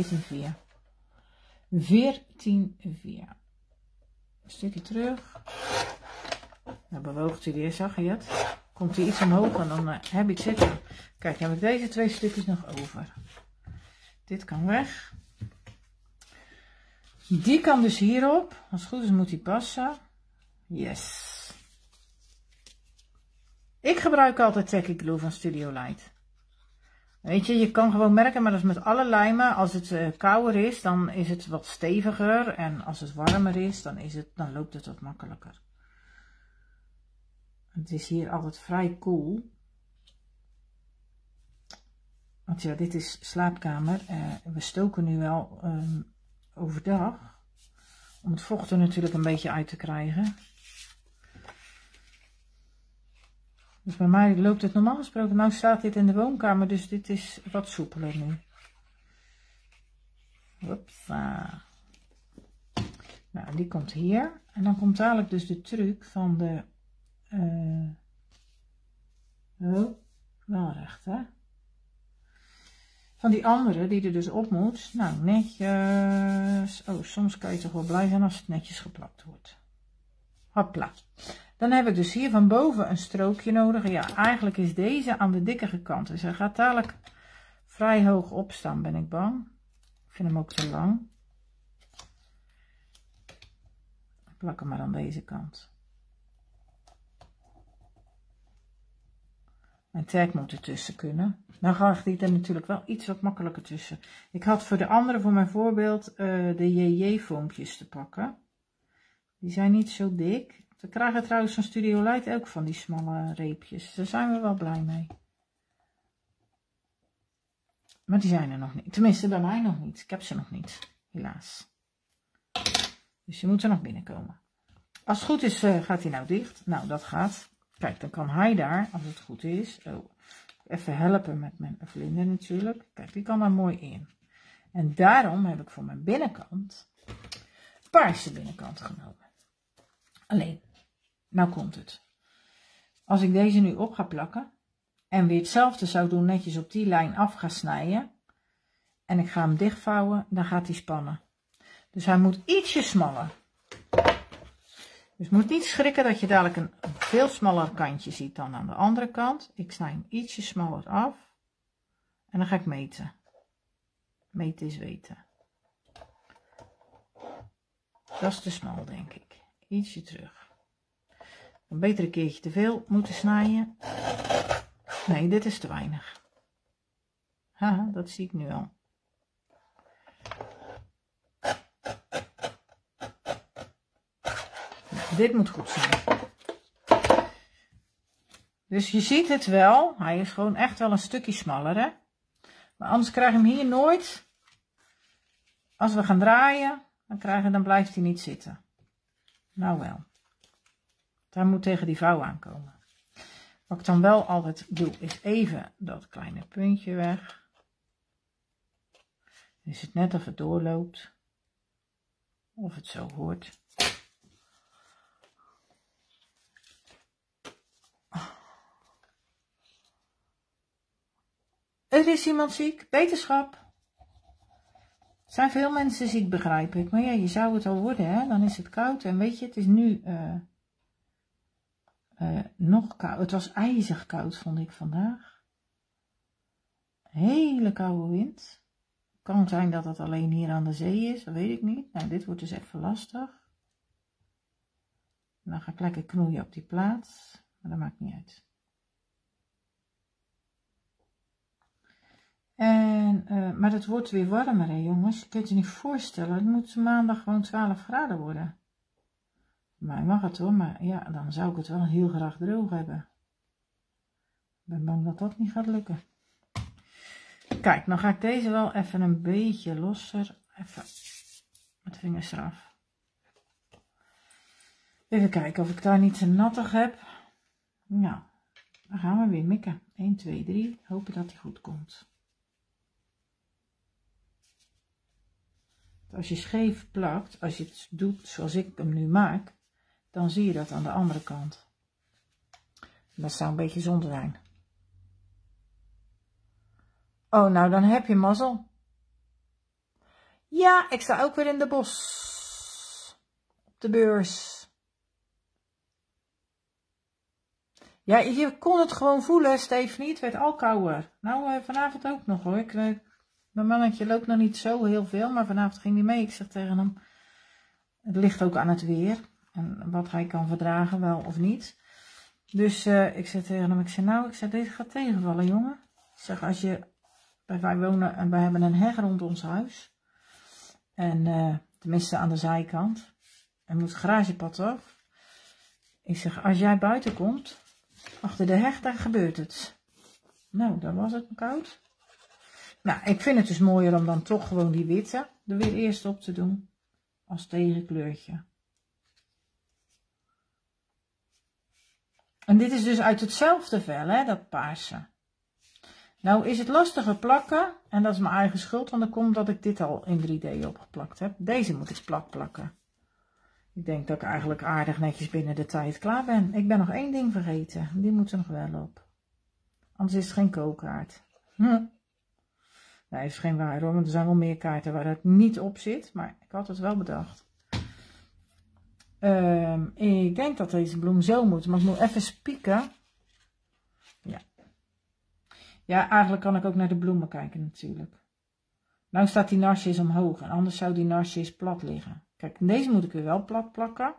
14,4. Een stukje terug. Dan bewoogt hij weer, zag je het? Komt hij iets omhoog en dan uh, heb ik zitten. Kijk, dan heb ik deze twee stukjes nog over. Dit kan weg. Die kan dus hierop. Als het goed is moet die passen. Yes. Ik gebruik altijd Tacky Glue van Studio Light. Weet je, je kan gewoon merken, maar dat is met alle lijmen. Als het uh, kouder is, dan is het wat steviger. En als het warmer is, dan, is het, dan loopt het wat makkelijker. Het is hier altijd vrij koel. Want ja, dit is slaapkamer. Uh, we stoken nu wel um, overdag. Om het vocht er natuurlijk een beetje uit te krijgen. Dus bij mij loopt het normaal gesproken. Nou staat dit in de woonkamer, dus dit is wat soepeler nu. Hopsa. Nou, die komt hier. En dan komt dadelijk dus de truc van de... Uh, oh, wel recht hè van die andere die er dus op moet. Nou, netjes. Oh, soms kan je toch wel blij zijn als het netjes geplakt wordt. Hopla. Dan heb ik dus hier van boven een strookje nodig. Ja, eigenlijk is deze aan de dikkere kant. Dus hij gaat dadelijk vrij hoog opstaan, ben ik bang. Ik vind hem ook te lang. Ik plak hem maar aan deze kant. Een tag moet ertussen kunnen. Dan gaat die er natuurlijk wel iets wat makkelijker tussen. Ik had voor de andere, voor mijn voorbeeld, uh, de JJ-vormpjes te pakken. Die zijn niet zo dik. We krijgen trouwens van Studio Light ook van die smalle reepjes. Daar zijn we wel blij mee. Maar die zijn er nog niet. Tenminste, bij mij nog niet. Ik heb ze nog niet, helaas. Dus je moet er nog binnenkomen. Als het goed is, uh, gaat hij nou dicht. Nou, dat gaat. Kijk, dan kan hij daar, als het goed is, oh, even helpen met mijn vlinder natuurlijk. Kijk, die kan daar mooi in. En daarom heb ik voor mijn binnenkant paarse binnenkant genomen. Alleen, nou komt het. Als ik deze nu op ga plakken en weer hetzelfde zou doen, netjes op die lijn af ga snijden en ik ga hem dichtvouwen, dan gaat hij spannen. Dus hij moet ietsje smaller. Dus moet niet schrikken dat je dadelijk een veel smaller kantje ziet dan aan de andere kant. Ik snij hem ietsje smaller af. En dan ga ik meten. Meten is weten. Dat is te smal, denk ik. Ietsje terug. Een betere keertje te veel moeten snijden. Nee, dit is te weinig. Haha, dat zie ik nu al. Dit moet goed zijn. Dus je ziet het wel. Hij is gewoon echt wel een stukje smaller, hè. Maar anders krijg je hem hier nooit. Als we gaan draaien, dan, krijgen, dan blijft hij niet zitten. Nou wel. Hij moet tegen die vouw aankomen. Wat ik dan wel altijd doe, is even dat kleine puntje weg. is het net of het doorloopt. Of het zo hoort. Er is iemand ziek. Beterschap. zijn veel mensen ziek, begrijp ik. Maar ja, je zou het al worden, hè. Dan is het koud. En weet je, het is nu uh, uh, nog koud. Het was ijzig koud, vond ik vandaag. Hele koude wind. Kan zijn dat het alleen hier aan de zee is, dat weet ik niet. Nou, dit wordt dus even lastig. Dan ga ik lekker knoeien op die plaats. Maar dat maakt niet uit. En, uh, maar het wordt weer warmer, hè, jongens. Je kunt je niet voorstellen. Het moet maandag gewoon 12 graden worden. Maar mag het hoor, maar ja, dan zou ik het wel heel graag droog hebben. Ik ben bang dat dat niet gaat lukken. Kijk, dan ga ik deze wel even een beetje losser. Even met vingers eraf. Even kijken of ik daar niet te nattig heb. Nou, dan gaan we weer mikken. 1, 2, 3. Hopen dat hij goed komt. Als je scheef plakt, als je het doet zoals ik hem nu maak, dan zie je dat aan de andere kant. Dat zou een beetje zonde zijn. Oh, nou dan heb je mazzel. Ja, ik sta ook weer in de bos. Op de beurs. Ja, je kon het gewoon voelen, Stephanie. Het werd al kouder. Nou, eh, vanavond ook nog hoor. Ik, eh, mijn mannetje loopt nog niet zo heel veel, maar vanavond ging hij mee. Ik zeg tegen hem, het ligt ook aan het weer. En wat hij kan verdragen, wel of niet. Dus uh, ik zei tegen hem, ik zei nou, ik zei, dit gaat tegenvallen, jongen. Ik zeg, als je, wij wonen en wij hebben een heg rond ons huis. En uh, tenminste aan de zijkant. En moet het garagepad af. Ik zeg, als jij buiten komt, achter de heg, daar gebeurt het. Nou, dan was het koud. Nou, ik vind het dus mooier om dan toch gewoon die witte er weer eerst op te doen. Als tegenkleurtje. En dit is dus uit hetzelfde vel, hè, dat paarse. Nou is het lastige plakken, en dat is mijn eigen schuld, want dan komt dat ik dit al in 3D opgeplakt heb. Deze moet ik plak plakken. Ik denk dat ik eigenlijk aardig netjes binnen de tijd klaar ben. Ik ben nog één ding vergeten, die moet er nog wel op. Anders is het geen kookkaart. Hm. Nee, is geen waar hoor, want er zijn wel meer kaarten waar het niet op zit. Maar ik had het wel bedacht. Um, ik denk dat deze bloem zo moet, maar ik moet even spieken. Ja. Ja, eigenlijk kan ik ook naar de bloemen kijken natuurlijk. Nou staat die narcis omhoog en anders zou die narcis plat liggen. Kijk, deze moet ik weer wel plat plakken.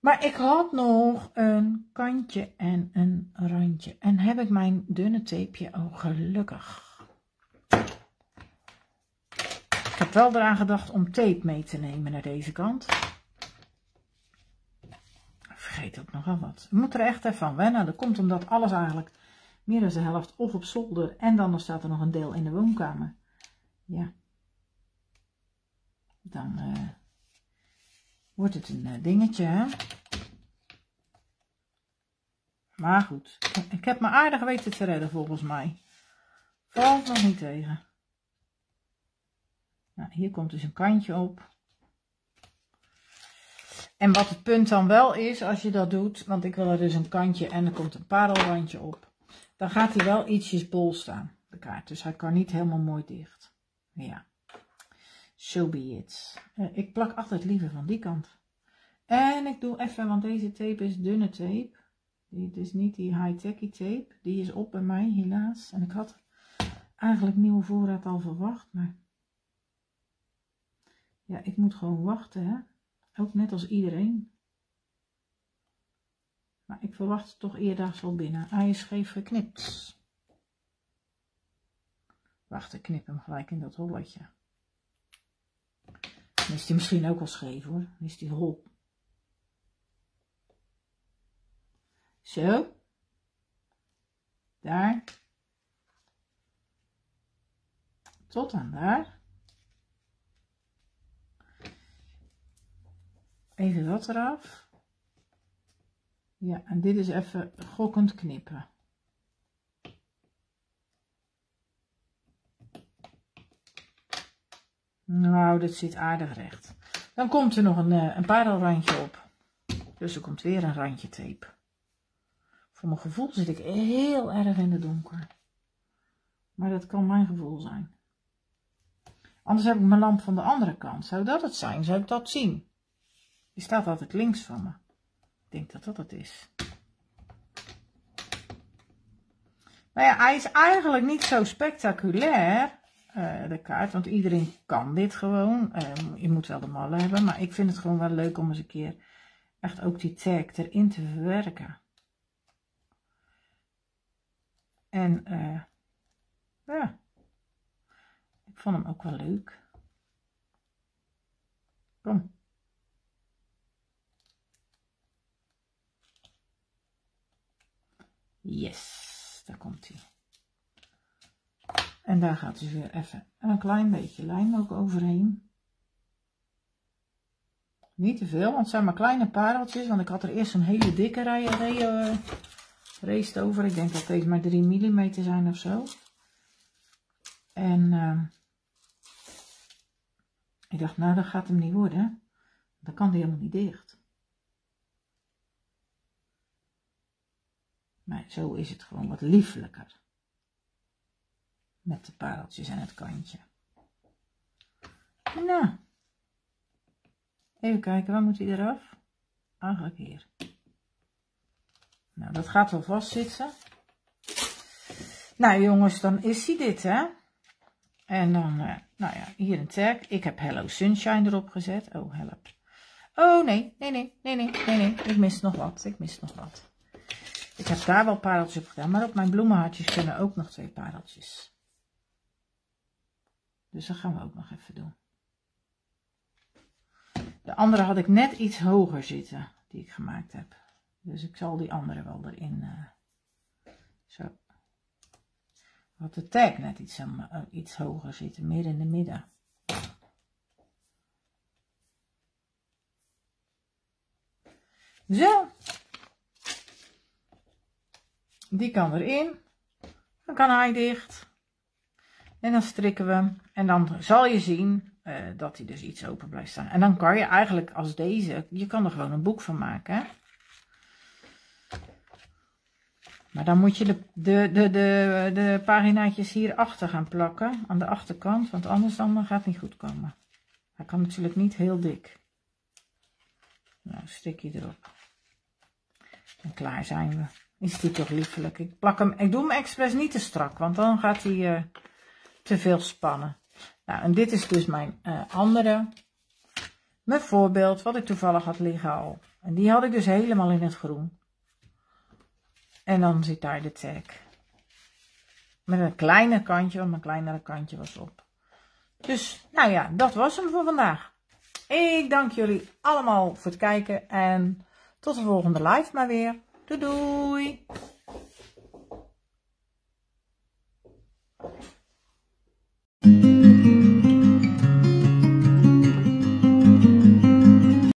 Maar ik had nog een kantje en een randje. En heb ik mijn dunne tapeje ook gelukkig. Ik heb wel eraan gedacht om tape mee te nemen naar deze kant. Vergeet ook nogal wat. Je moet er echt even van wennen. Dat komt omdat alles eigenlijk meer dan de helft of op zolder en dan staat er nog een deel in de woonkamer. Ja. Dan uh, wordt het een uh, dingetje, hè. Maar goed, ik heb me aardig weten te redden volgens mij. Valt nog niet tegen. Nou, hier komt dus een kantje op. En wat het punt dan wel is, als je dat doet, want ik wil er dus een kantje en er komt een parelrandje op. Dan gaat hij wel ietsjes bol staan, de kaart. Dus hij kan niet helemaal mooi dicht. Ja, so be it. Uh, ik plak altijd liever van die kant. En ik doe even, want deze tape is dunne tape. Dit is niet die high-techy tape. Die is op bij mij, helaas. En ik had eigenlijk nieuwe voorraad al verwacht, maar ja, ik moet gewoon wachten, hè. Ook net als iedereen. Maar ik verwacht toch eerder al binnen. Hij is scheef geknipt. Wacht, ik knip hem gelijk in dat holletje. Dan is die misschien ook al scheef hoor. Dan is die hol. Zo. Daar. Tot aan daar. Even dat eraf. Ja, en dit is even gokkend knippen. Nou, dit zit aardig recht. Dan komt er nog een, eh, een parelrandje op. Dus er komt weer een randje tape. Voor mijn gevoel zit ik heel erg in de donker. Maar dat kan mijn gevoel zijn. Anders heb ik mijn lamp van de andere kant. Zou dat het zijn? Zou ik dat zien? Die staat altijd links van me. Ik denk dat dat het is. Nou ja, hij is eigenlijk niet zo spectaculair, uh, de kaart. Want iedereen kan dit gewoon. Uh, je moet wel de mallen hebben. Maar ik vind het gewoon wel leuk om eens een keer echt ook die tag erin te verwerken. En uh, ja, ik vond hem ook wel leuk. Kom. Yes, daar komt hij. En daar gaat dus weer even een klein beetje lijm ook overheen. Niet te veel, want het zijn maar kleine pareltjes. Want ik had er eerst een hele dikke rij, rij, race over. Ik denk dat deze maar 3 mm zijn of zo. En uh, ik dacht, nou dat gaat hem niet worden. Dan kan helemaal niet dicht. Maar zo is het gewoon wat liefelijker. Met de pareltjes en het kantje. Nou. Even kijken, waar moet hij eraf? Eigenlijk hier. Nou, dat gaat wel vast zitten. Nou jongens, dan is hij dit, hè. En dan, uh, nou ja, hier een tag. Ik heb Hello Sunshine erop gezet. Oh, help. Oh, nee, nee, nee, nee, nee, nee, nee. Ik mis nog wat, ik mis nog wat. Ik heb daar wel pareltjes op gedaan, maar op mijn bloemenhartjes kunnen ook nog twee pareltjes. Dus dat gaan we ook nog even doen. De andere had ik net iets hoger zitten, die ik gemaakt heb. Dus ik zal die andere wel erin. Uh, zo. Had de tag net iets, uh, iets hoger zitten, meer in de midden. Zo. Die kan erin. Dan kan hij dicht. En dan strikken we En dan zal je zien uh, dat hij dus iets open blijft staan. En dan kan je eigenlijk als deze, je kan er gewoon een boek van maken. Maar dan moet je de, de, de, de, de paginaatjes hierachter gaan plakken, aan de achterkant, want anders dan gaat het niet goed komen. Hij kan natuurlijk niet heel dik. Nou, stik je erop. En klaar zijn we. Is die toch liefelijk. Ik, plak hem, ik doe hem expres niet te strak, want dan gaat hij uh, te veel spannen. Nou, en dit is dus mijn uh, andere. Mijn voorbeeld, wat ik toevallig had liggen al. En die had ik dus helemaal in het groen. En dan zit daar de tag. Met een kleiner kantje, want mijn kleinere kantje was op. Dus, nou ja, dat was hem voor vandaag. Ik dank jullie allemaal voor het kijken en tot de volgende live maar weer. Doei doei!